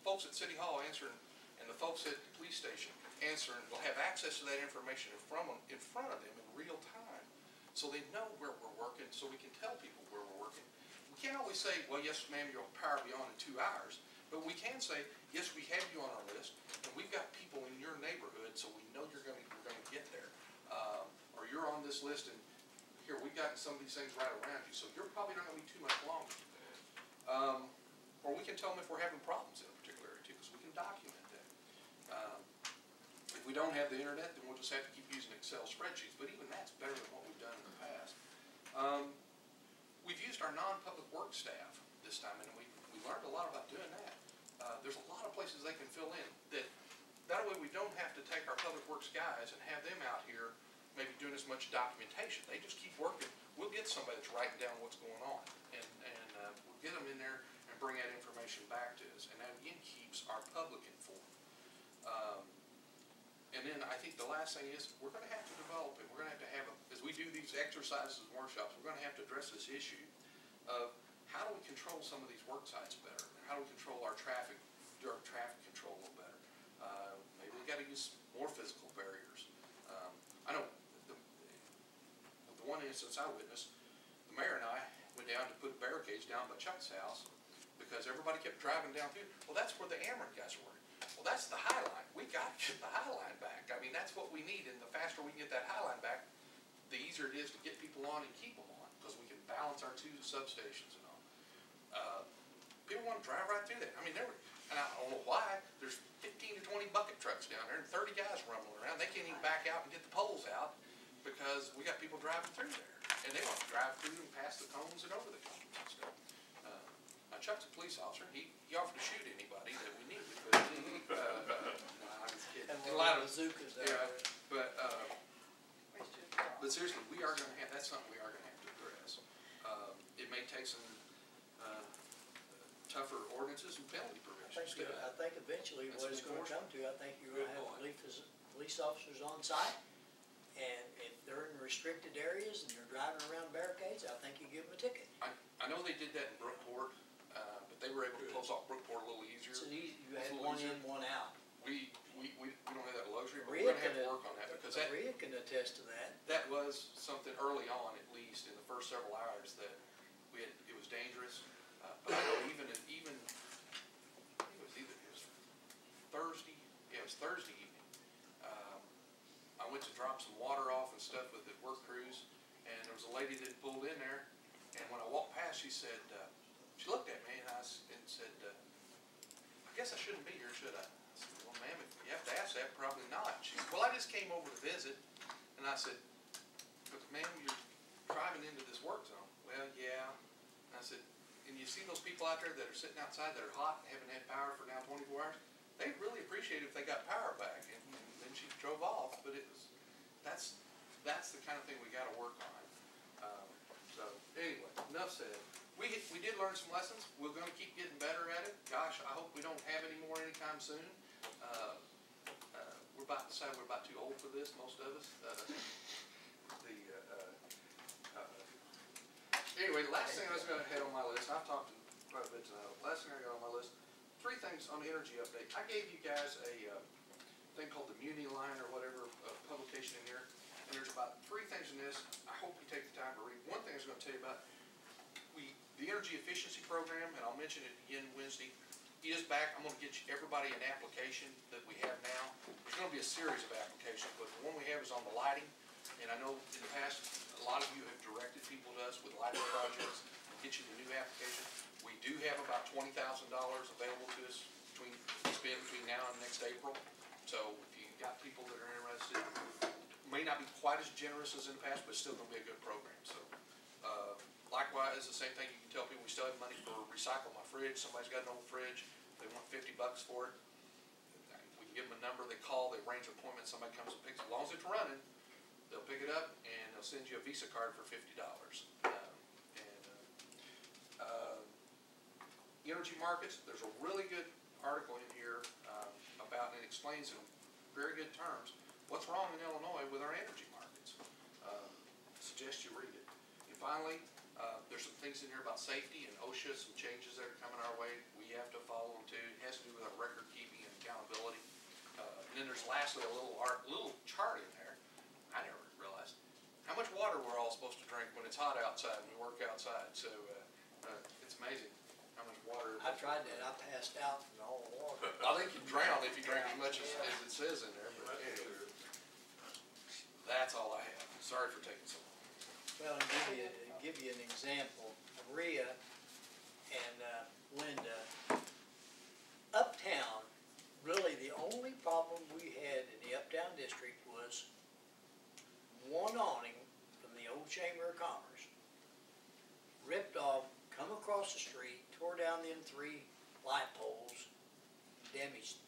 folks at City Hall answering, and the folks at the police station answering, will have access to that information in front of, in front of them in real time. So they know where we're working, so we can tell people where we're working. We can't always say, well, yes, ma'am, your power will be on in two hours, but we can say, yes, we have you on our list, and we've got people in your neighborhood, so we know you're gonna, you're gonna get there. Um, or you're on this list and here, we've gotten some of these things right around you, so you're probably not gonna be too much longer. Um, or we can tell them if we're having problems in a particular area too, because we can document that. Um, If we don't have the internet, then we'll just have to keep using Excel spreadsheets, but even that's better than what we've done in the past. Um, We've used our non-public work staff this time, and we, we learned a lot about doing that. Uh, there's a lot of places they can fill in, that, that way we don't have to take our public works guys and have them out here maybe doing as much documentation. They just keep working. We'll get somebody that's writing down what's going on, and, and, uh, we'll get them in there and bring that information back to us, and that again keeps our public informed. Um, and then I think the last thing is, we're gonna have to develop it, we're gonna have to have, a- as we do these exercises and workshops, we're gonna have to address this issue of how do we control some of these work sites better? How do we control our traffic, our traffic control a little better? Uh, maybe we've gotta use more physical barriers. Um, I know, the, the one instance I witnessed, the mayor and I went down to put barricades down by Chuck's house because everybody kept driving down through. Well, that's where the Ameren guys were. Well, that's the High Line. We gotta get the High Line back. I mean, that's what we need, and the faster we can get that High Line back, the easier it is to get people on and keep them on, because we can balance our two substations and all. Uh, People wanna drive right through that. I mean, there were, and I don't know why, there's fifteen to twenty bucket trucks down there and thirty guys rumbling around. They can't even back out and get the poles out because we got people driving through there. And they want to drive through and past the cones and over the cones and stuff. Uh, Now Chuck's a police officer. He, he offered to shoot anybody that we needed, but, uh, uh, I'm just kidding. And In one light of of- bazookas there. Yeah, but, uh, but seriously, we are gonna have, that's something we are gonna have to address. Um, it may take some, tougher ordinances and penalty I provisions. think, I think eventually That's what it's gonna come to, I think you're gonna Good have point. police, police officers on site. And if they're in restricted areas and they're driving around barricades, I think you give them a ticket. I, I know they did that in Brookport, uh, but they were able to close off Brookport a little easier. It's easy, you It's had a little one in, one out. We, we, we, we don't have that luxury, but we're gonna have can, to work on that, because that, Maria can attest to that. that was something early on, at least, in the first several hours, that we had, it was dangerous. I know even, even, I think it was either, it was Thursday, yeah, it was Thursday evening. Um, I went to drop some water off and stuff with the work crews, and there was a lady that pulled in there, and when I walked past, she said, uh, she looked at me and I, and said, uh, I guess I shouldn't be here, should I? I said, well, ma'am, if you have to ask that, probably not. She said, well, I just came over to visit, and I said, but ma'am, you're driving into this work zone. Well, yeah. And I said, and you see those people out there that are sitting outside that are hot and haven't had power for now twenty-four hours? They'd really appreciate if they got power back. And then she drove off, but it was, that's, that's the kind of thing we gotta work on. Um, So, anyway, enough said. We, we did learn some lessons. We're gonna keep getting better at it. Gosh, I hope we don't have any more anytime soon. Uh, uh, We're about to decide we're about too old for this, most of us. Uh, The, uh, uh, uh, anyway, the last thing I was gonna head on my list, I've talked quite a bit tonight, last thing I got on my list, three things on the energy update. I gave you guys a, uh, thing called the Muni Line or whatever, uh, publication in here, and there's about three things in this, I hope you take the time to read. One thing I was gonna tell you about, we, the energy efficiency program, and I'll mention it again Wednesday, is back, I'm gonna get you, everybody an application that we have now. There's gonna be a series of applications, but the one we have is on the lighting, and I know in the past, a lot of you have directed people to us with lighting projects, get you the new application. We do have about twenty thousand dollars available to us between, to spend between now and next April. So if you've got people that are interested, may not be quite as generous as in the past, but still gonna be a good program, so. Uh, Likewise, the same thing, you can tell people we still have money for recycle my fridge, somebody's got an old fridge, they want fifty bucks for it. We can give them a number, they call, they arrange an appointment, somebody comes and picks it, as long as it's running, they'll pick it up and they'll send you a Visa card for fifty dollars. And, uh, uh, energy markets, there's a really good article in here, um, about, and it explains in very good terms, what's wrong in Illinois with our energy markets. Um, Suggest you read it. And finally, uh, there's some things in here about safety and OSHA, some changes that are coming our way, we have to follow them too, it has to do with our record keeping and accountability. Uh, and then there's lastly a little art, little chart in there, I never realized, how much water we're all supposed to drink when it's hot outside and we work outside, so, uh, uh, it's amazing how much water. I tried that, I passed out from all the water. I think you drown if you drink as much as, as it says in there, but anyway. That's all I have. Sorry for taking so long. Well, to give you, give you an example, Maria and uh, Linda, uptown, really the only problem we had in the uptown district was one awning from the old Chamber of Commerce. Ripped off, come across the street, tore down them three light poles, damaged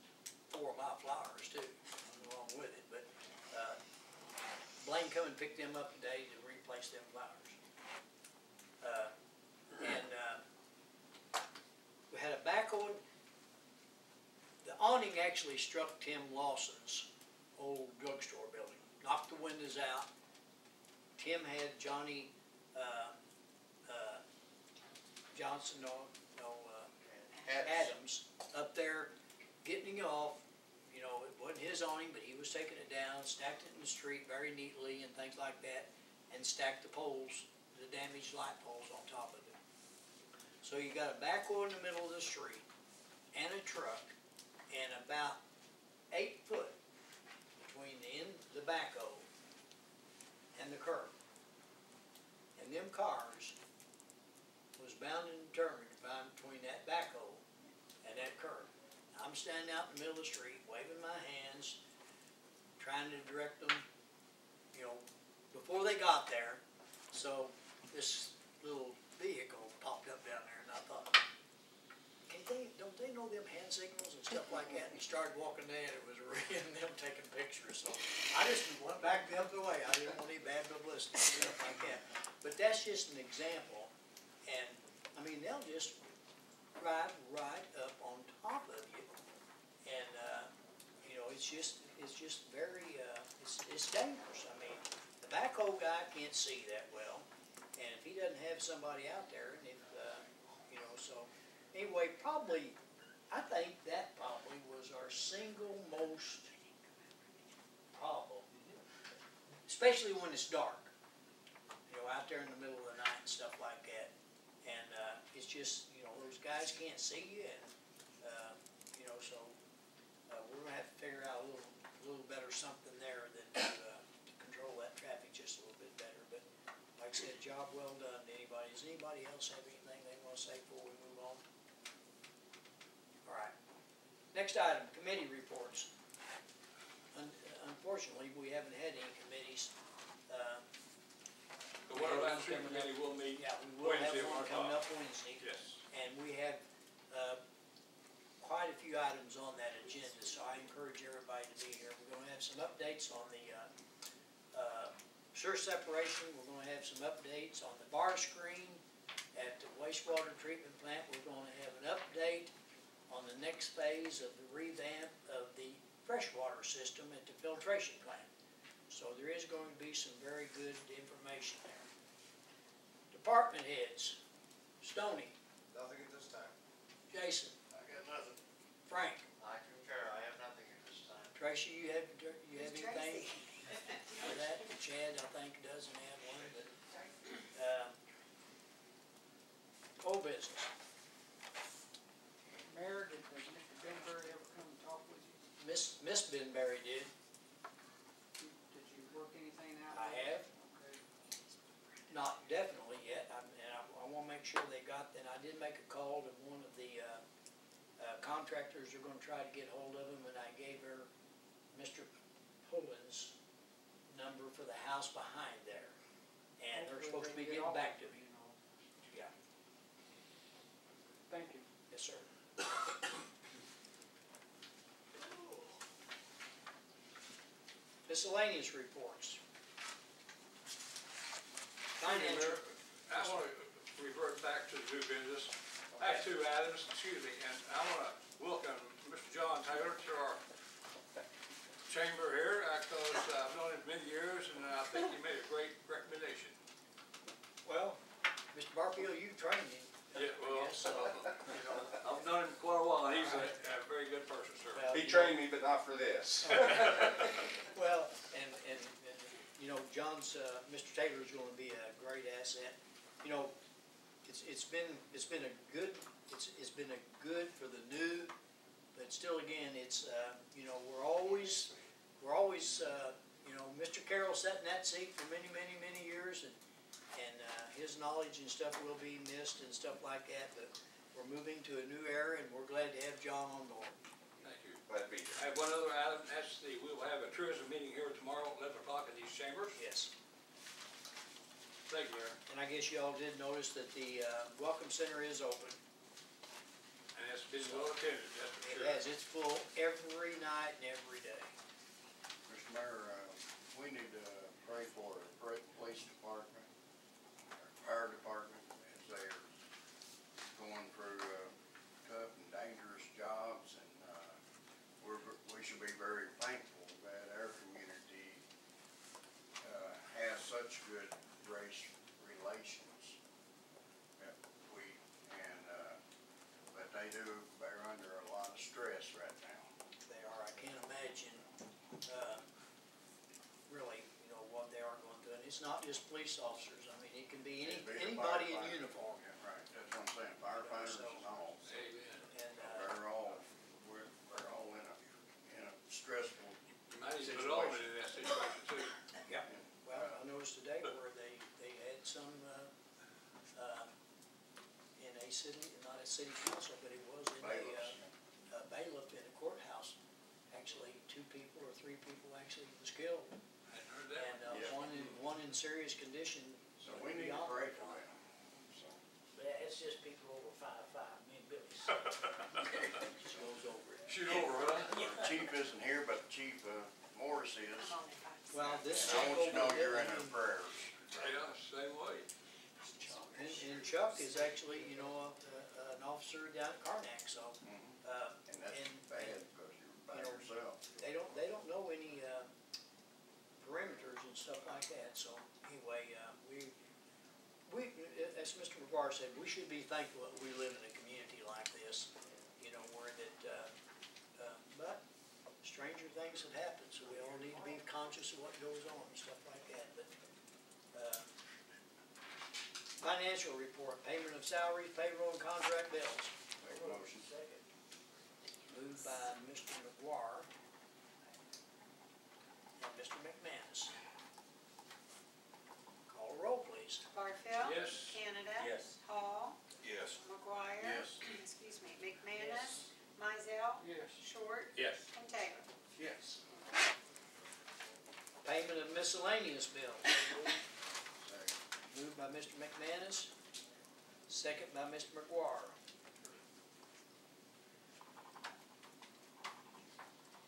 four of my flowers too, wrong with it, but, uh, Blaine come and picked them up today to replace them flowers. Uh, and, uh, we had a backhoe, the awning actually struck Tim Lawson's old drugstore building, knocked the windows out. Tim had Johnny, uh, uh, Johnson, no, no, uh, Adams up there getting it off. You know, it wasn't his awning, but he was taking it down, stacked it in the street very neatly and things like that, and stacked the poles, the damaged light poles on top of it. So you got a backhoe in the middle of the street and a truck and about eight foot between the end, the backhoe and the curb. And them cars was bound and determined to find between that backhoe and that curb. I'm standing out in the middle of the street, waving my hands, trying to direct them, you know, before they got there. So this little vehicle popped up down there and I thought, can they, don't they know them hand signals and stuff like that? And he started walking down, and it was Maria and them taking pictures, so I just went back the other way. I didn't want any bad publicity, stuff like that. But that's just an example, and, I mean, they'll just drive right up on top of you. And, uh, you know, it's just, it's just very, uh, it's, it's dangerous. I mean, the backhoe guy can't see that well, and if he doesn't have somebody out there, and if, uh, you know, so, anyway, probably, I think that probably was our single most problem, especially when it's dark. You know, out there in the middle of the night and stuff like that. And, uh, it's just, you know, those guys can't see you and, uh, you know, so, uh, we're gonna have to figure out a little, little better something there that, uh, to control that traffic just a little bit better. But like I said, job well done to anybody. Does anybody else have anything they wanna say before we move on? Next item, committee reports. Un- Unfortunately, we haven't had any committees, uh, The Water Line Street Committee will meet yeah, we will have Wednesday at one one coming o'clock. up Wednesday. Yes. And we have, uh, quite a few items on that agenda, so I encourage everybody to be here. We're gonna have some updates on the, uh, uh, sewer separation, we're gonna have some updates on the bar screen at the wastewater treatment plant. We're gonna have an update on the next phase of the revamp of the freshwater system at the filtration plant. So there is going to be some very good information there. Department heads, Stoney, Nothing at this time. Jason, I got nothing. Frank, I concur, I have nothing at this time. Tracy, you have, you have Who's anything? Tracy? For that, Chad, I think, doesn't have one, but, uh, old business. Mayor, did does Mr. Benbury ever come and talk with you? Miss, Miss Benberry did, Did did you work anything out? I with her? have, Okay. not definitely yet, I, and I, I wanna make sure they got, and I did make a call to one of the, uh, uh, contractors who are gonna try to get hold of him, and I gave her Mr. Pullen's number for the house behind there. And they're supposed to be getting back to me, you know. yeah, Thank you. yes, sir. Miscellaneous reports. Financial, I want to revert back to the new business. I have two items, excuse me, and I want to welcome Mr. John Taylor to our chamber here, because I've known him many years, and I think he made a great recommendation. well, Mr. Barfield, you trained him. Yeah, well, so, you know, I've known him quite a while, he's a, a very good person, sir. Well, He you know- trained me, but not for this. Well, and, and, and, you know, John's, uh, Mr. Taylor's gonna be a great asset. You know, it's, it's been, it's been a good, it's, it's been a good for the new, but still again, it's, uh, you know, we're always, we're always, uh, you know, Mr. Carroll sat in that seat for many, many, many years and, and his knowledge and stuff will be missed and stuff like that, but we're moving to a new era and we're glad to have John on board. Thank you. Glad to be here. I have one other item, that's the, we will have a tourism meeting here tomorrow at eleven o'clock in these chambers. Yes. Thank you, Aaron. And I guess y'all did notice that the, uh, Welcome Center is open. And it's been well attended, that's for It has, it's full every night and every day. Mayor, uh, we need to pray for the police department, our fire department, as they're going through, uh, tough and dangerous jobs, and, uh, we're, we should be very thankful that our community, uh, has such good race relations. That we, and, uh, but they do, they're under a lot of stress right now. They are, I can't imagine, uh, really, you know, what they are going through. And it's not just police officers, I mean, it can be any, It'd be the anybody in firefighter. uniform. Yeah, Right, that's what I'm saying, firefighters and all. Amen. And, uh, They're all, we're, we're all in a, in a stressful, You might even put Alden in that situation too. yeah, well, I noticed today where they, they had some, uh, uh, in a city, not a city council, but it was in a, bailiffs. uh, a bailiff in a courthouse. Actually, two people or three people actually was killed. I hadn't heard that And, one. uh, Yeah. one in, serious condition. So we need to pray for them, so. But it's just people over five, five, me and Billy. Just goes over it. Shoot over, huh? Chief isn't here, but Chief uh, Morris is. I'm only five. Well, this. And I want you to know you're in there, our prayers. Yeah, same way. And, and Chuck is actually, you know, uh, an officer down at Karnak, so, Mhm. uh, And that's And- bad, because you're by you know, yourself. they don't, they don't know any, uh, perimeters and stuff like that, so anyway, uh, we, we, as Mr. McGuire said, we should be thankful that we live in a community like this, you know, where that, uh, uh, but stranger things have happened, so we all need to be conscious of what goes on and stuff like that, but, uh, financial report, payment of salaries, payroll and contract bills. Make a motion. Second. Moved by Mr. McGuire and Mr. McManus. Call the roll, please. Barfield. Yes. Canada. Yes. Hall. Yes. McGuire. Yes. Excuse me, McManus. Mizell. Yes. Short. Yes. And Taylor. Yes. Payment of miscellaneous bill. Moved by Mr. McManus, second by Mr. McGuire.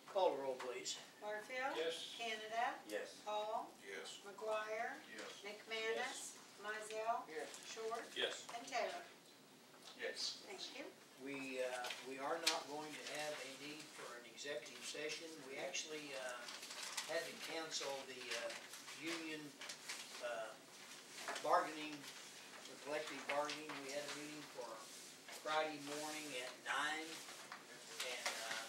Call the roll, please. Barfield. Yes. Canada. Yes. Hall. Yes. McGuire. Yes. McManus. Mizell. Yes. Short. Yes. And Taylor. Yes. Thank you. We, uh, we are not going to have a need for an executive session. We actually, uh, had to cancel the, uh, union, uh, bargaining, the collective bargaining. We had a meeting for Friday morning at nine. And, uh,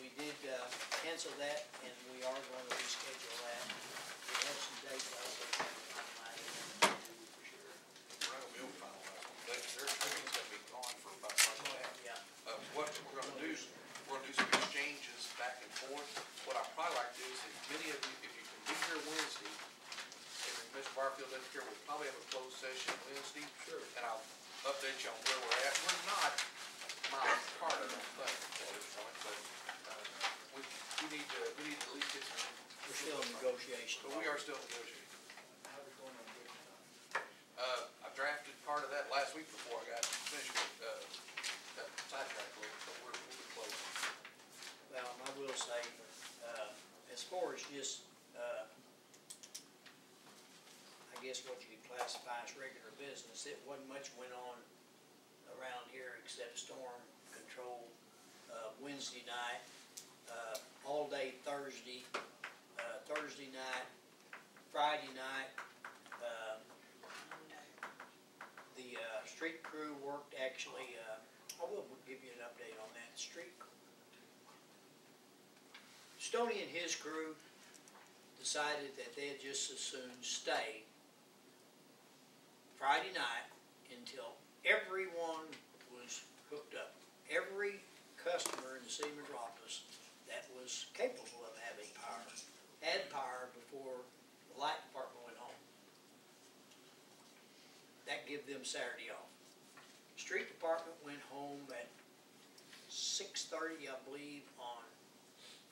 we did, uh, cancel that and we are going to reschedule that. We have some dates I said, I do for sure. We're gonna mill file that. Their, their gonna be gone for about a month and a half. Yeah. Uh, what we're gonna do is, we're gonna do some back and forth. What I'd probably like to do is, if many of you, if you can be here Wednesday, and if Mr. Barfield isn't here, we'll probably have a closed session Wednesday. Sure. And I'll update you on where we're at. We're not miles apart, I don't think, at this point, but, uh, we, we need to, we need to at least get some, We're still in negotiation. but we are still negotiating. How we going on this? Uh, I drafted part of that last week before I got finished with, uh, got sidetracked a little, but we're, we'll be close. Well, and I will say, uh, as far as just, uh, I guess what you could classify as regular business, it wasn't much went on around here except storm control, uh, Wednesday night, uh, all day Thursday, uh, Thursday night, Friday night, uh, the, uh, street crew worked actually, uh, I will give you an update on that, street Stoney and his crew decided that they'd just as soon stay Friday night until everyone was hooked up. Every customer in the city of Metropolis that was capable of having power had power before the light department went home. that gave them Saturday off. Street department went home at six thirty, I believe, on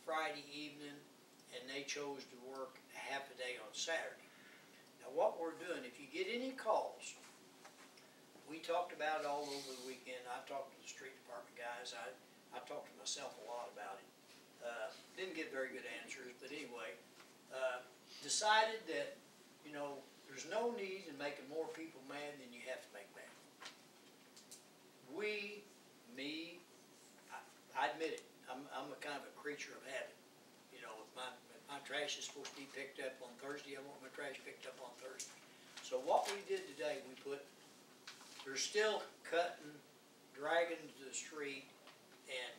Friday evening, and they chose to work half a day on Saturday. Now, what we're doing, if you get any calls, we talked about it all over the weekend, I talked to the street department guys, I, I talked to myself a lot about it. Uh, didn't get very good answers, but anyway, uh, decided that, you know, there's no need in making more people mad than you have to make mad. We, me, I, I admit it, I'm, I'm a kind of a creature of habit. You know, if my, if my trash is supposed to be picked up on Thursday, I want my trash picked up on Thursday. So what we did today, we put, they're still cutting, dragging to the street and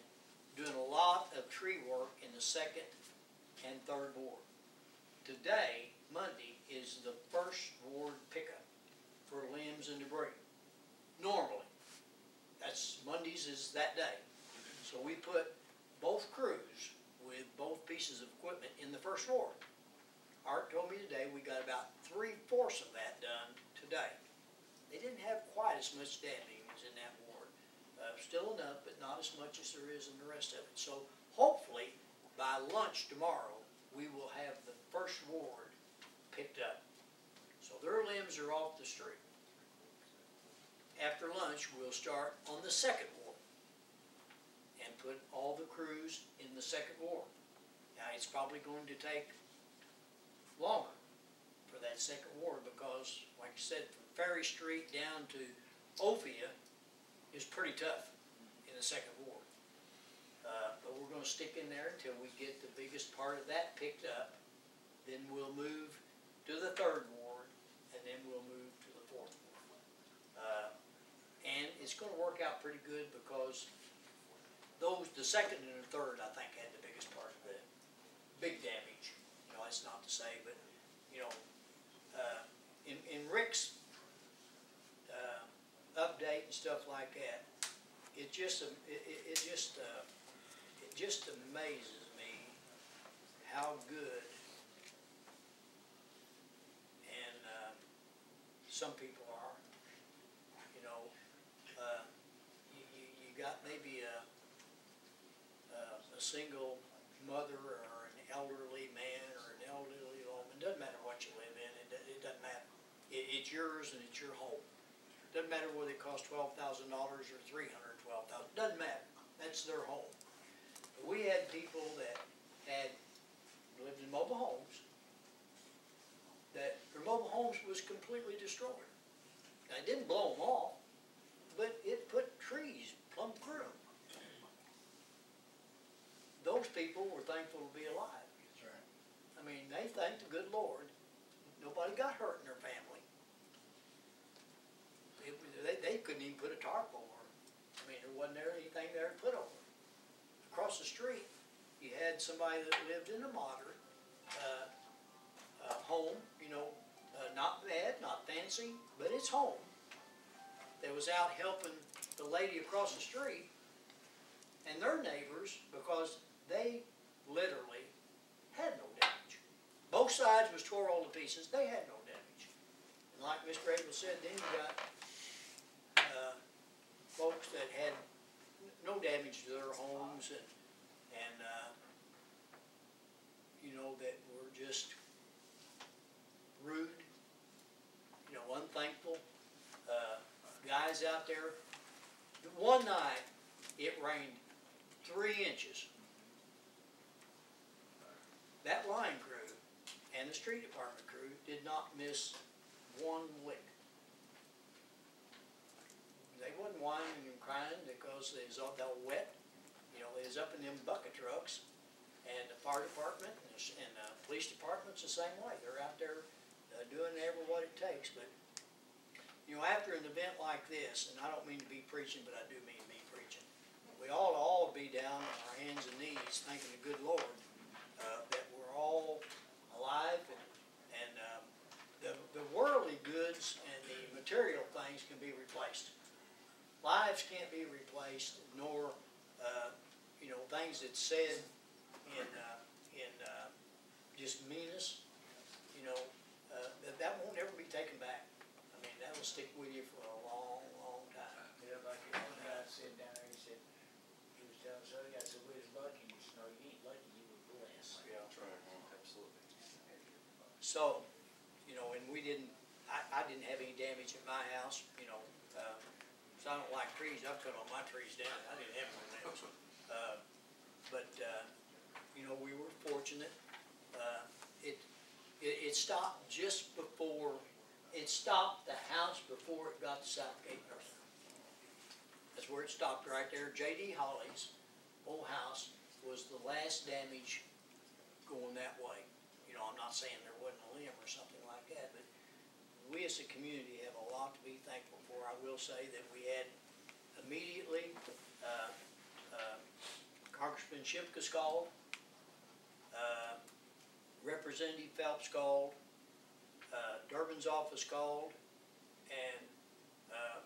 doing a lot of tree work in the second and third ward. Today, Monday, is the first ward pickup for limbs and debris. Normally, that's, Mondays is that day. So we put both crews with both pieces of equipment in the first ward. Art told me today we got about three-fourths of that done today. They didn't have quite as much damage as in that ward. Uh, still enough, but not as much as there is in the rest of it. So hopefully, by lunch tomorrow, we will have the first ward picked up. So their limbs are off the street. After lunch, we'll start on the second ward put all the crews in the second ward. Now, it's probably going to take longer for that second ward because, like I said, from Ferry Street down to Ophia is pretty tough in the second ward. Uh, but we're gonna stick in there until we get the biggest part of that picked up. Then we'll move to the third ward, and then we'll move to the fourth ward. Uh, and it's gonna work out pretty good because those, the second and the third, I think, had the biggest part of the big damage. You know, that's not to say, but, you know, uh, in, in Rick's, uh, update and stuff like that, it just, it, it, it just, uh, it just amazes me how good and, uh, some people are. You know, uh, you, you got maybe a, a, single mother or an elderly man or an elderly woman, doesn't matter what you live in, it, it doesn't matter. It, it's yours and it's your home. Doesn't matter whether it costs twelve thousand dollars or three hundred and twelve thousand, doesn't matter, that's their home. But we had people that had lived in mobile homes, that their mobile homes was completely destroyed. Now, it didn't blow them off, but it put trees plumb through 'em. Those people were thankful to be alive. That's right. I mean, they thanked the good Lord, nobody got hurt in their family. It, they, they couldn't even put a tarp over. I mean, there wasn't there anything there to put over. Across the street, you had somebody that lived in a moderate, uh, uh, home, you know, uh, not bad, not fancy, but it's home. That was out helping the lady across the street and their neighbors because they literally had no damage. Both sides was tore all to pieces, they had no damage. And like Mr. Abel said, then you got, uh, folks that had no damage to their homes and, and, uh, you know, that were just rude, you know, unthankful, uh, guys out there. One night, it rained three inches. That line crew and the street department crew did not miss one lick. They wasn't whining and crying because they was all wet, you know, they was up in them bucket trucks. And the fire department and the, and the police department's the same way, they're out there, uh, doing ever what it takes, but, you know, after an event like this, and I don't mean to be preaching, but I do mean to be preaching, we ought to all be down on our hands and knees thanking the good Lord, uh, that all alive and, and, um, the, the worldly goods and the material things can be replaced. Lives can't be replaced, nor, uh, you know, things that's said in, uh, in, uh, just meanness, you know, uh, that, that won't ever be taken back. I mean, that that'll stick with you for a long, long time. Yeah, like the one said down there, he said, he was telling us, other guy said, we was lucky, he said, no, you ain't lucky, you were blessed. Yeah, absolutely. So, you know, and we didn't, I, I didn't have any damage at my house, you know, uh, so I don't like trees, I've cut all my trees down, I didn't have one else. Uh, But, uh, you know, we were fortunate, uh, it, it, it stopped just before, it stopped the house before it got to Southgate Nursing. That's where it stopped, right there, J.D. Holly's old house was the last damage going that way. You know, I'm not saying there wasn't a limb or something like that, but we as a community have a lot to be thankful for. I will say that we had immediately, uh, uh, Congressman Shimkus called, uh, Representative Phelps called, uh, Durbin's office called, and, uh,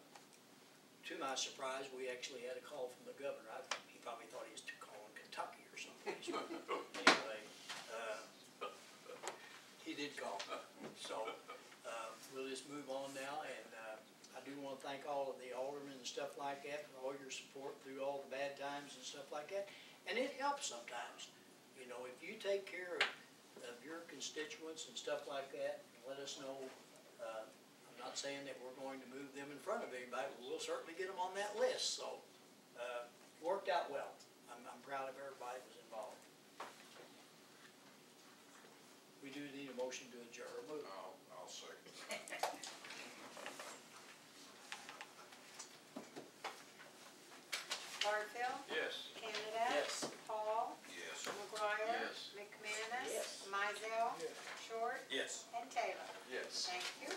to my surprise, we actually had a call from the governor. I, he probably thought he was calling Kentucky or something. Did call, so, uh, we'll just move on now, and, uh, I do wanna thank all of the aldermen and stuff like that for all your support through all the bad times and stuff like that, and it helps sometimes. You know, if you take care of, of your constituents and stuff like that, let us know, uh, I'm not saying that we're going to move them in front of anybody, but we'll certainly get them on that list, so, uh, worked out well. I'm, I'm proud of everybody that was involved. We do need a motion to adjourn, or move. I'll, I'll second. Barfield. Yes. Canada. Yes. Paul. Yes. McGuire. Yes. McManus. Yes. Mizell. Short. Yes. And Taylor. Yes. Thank you.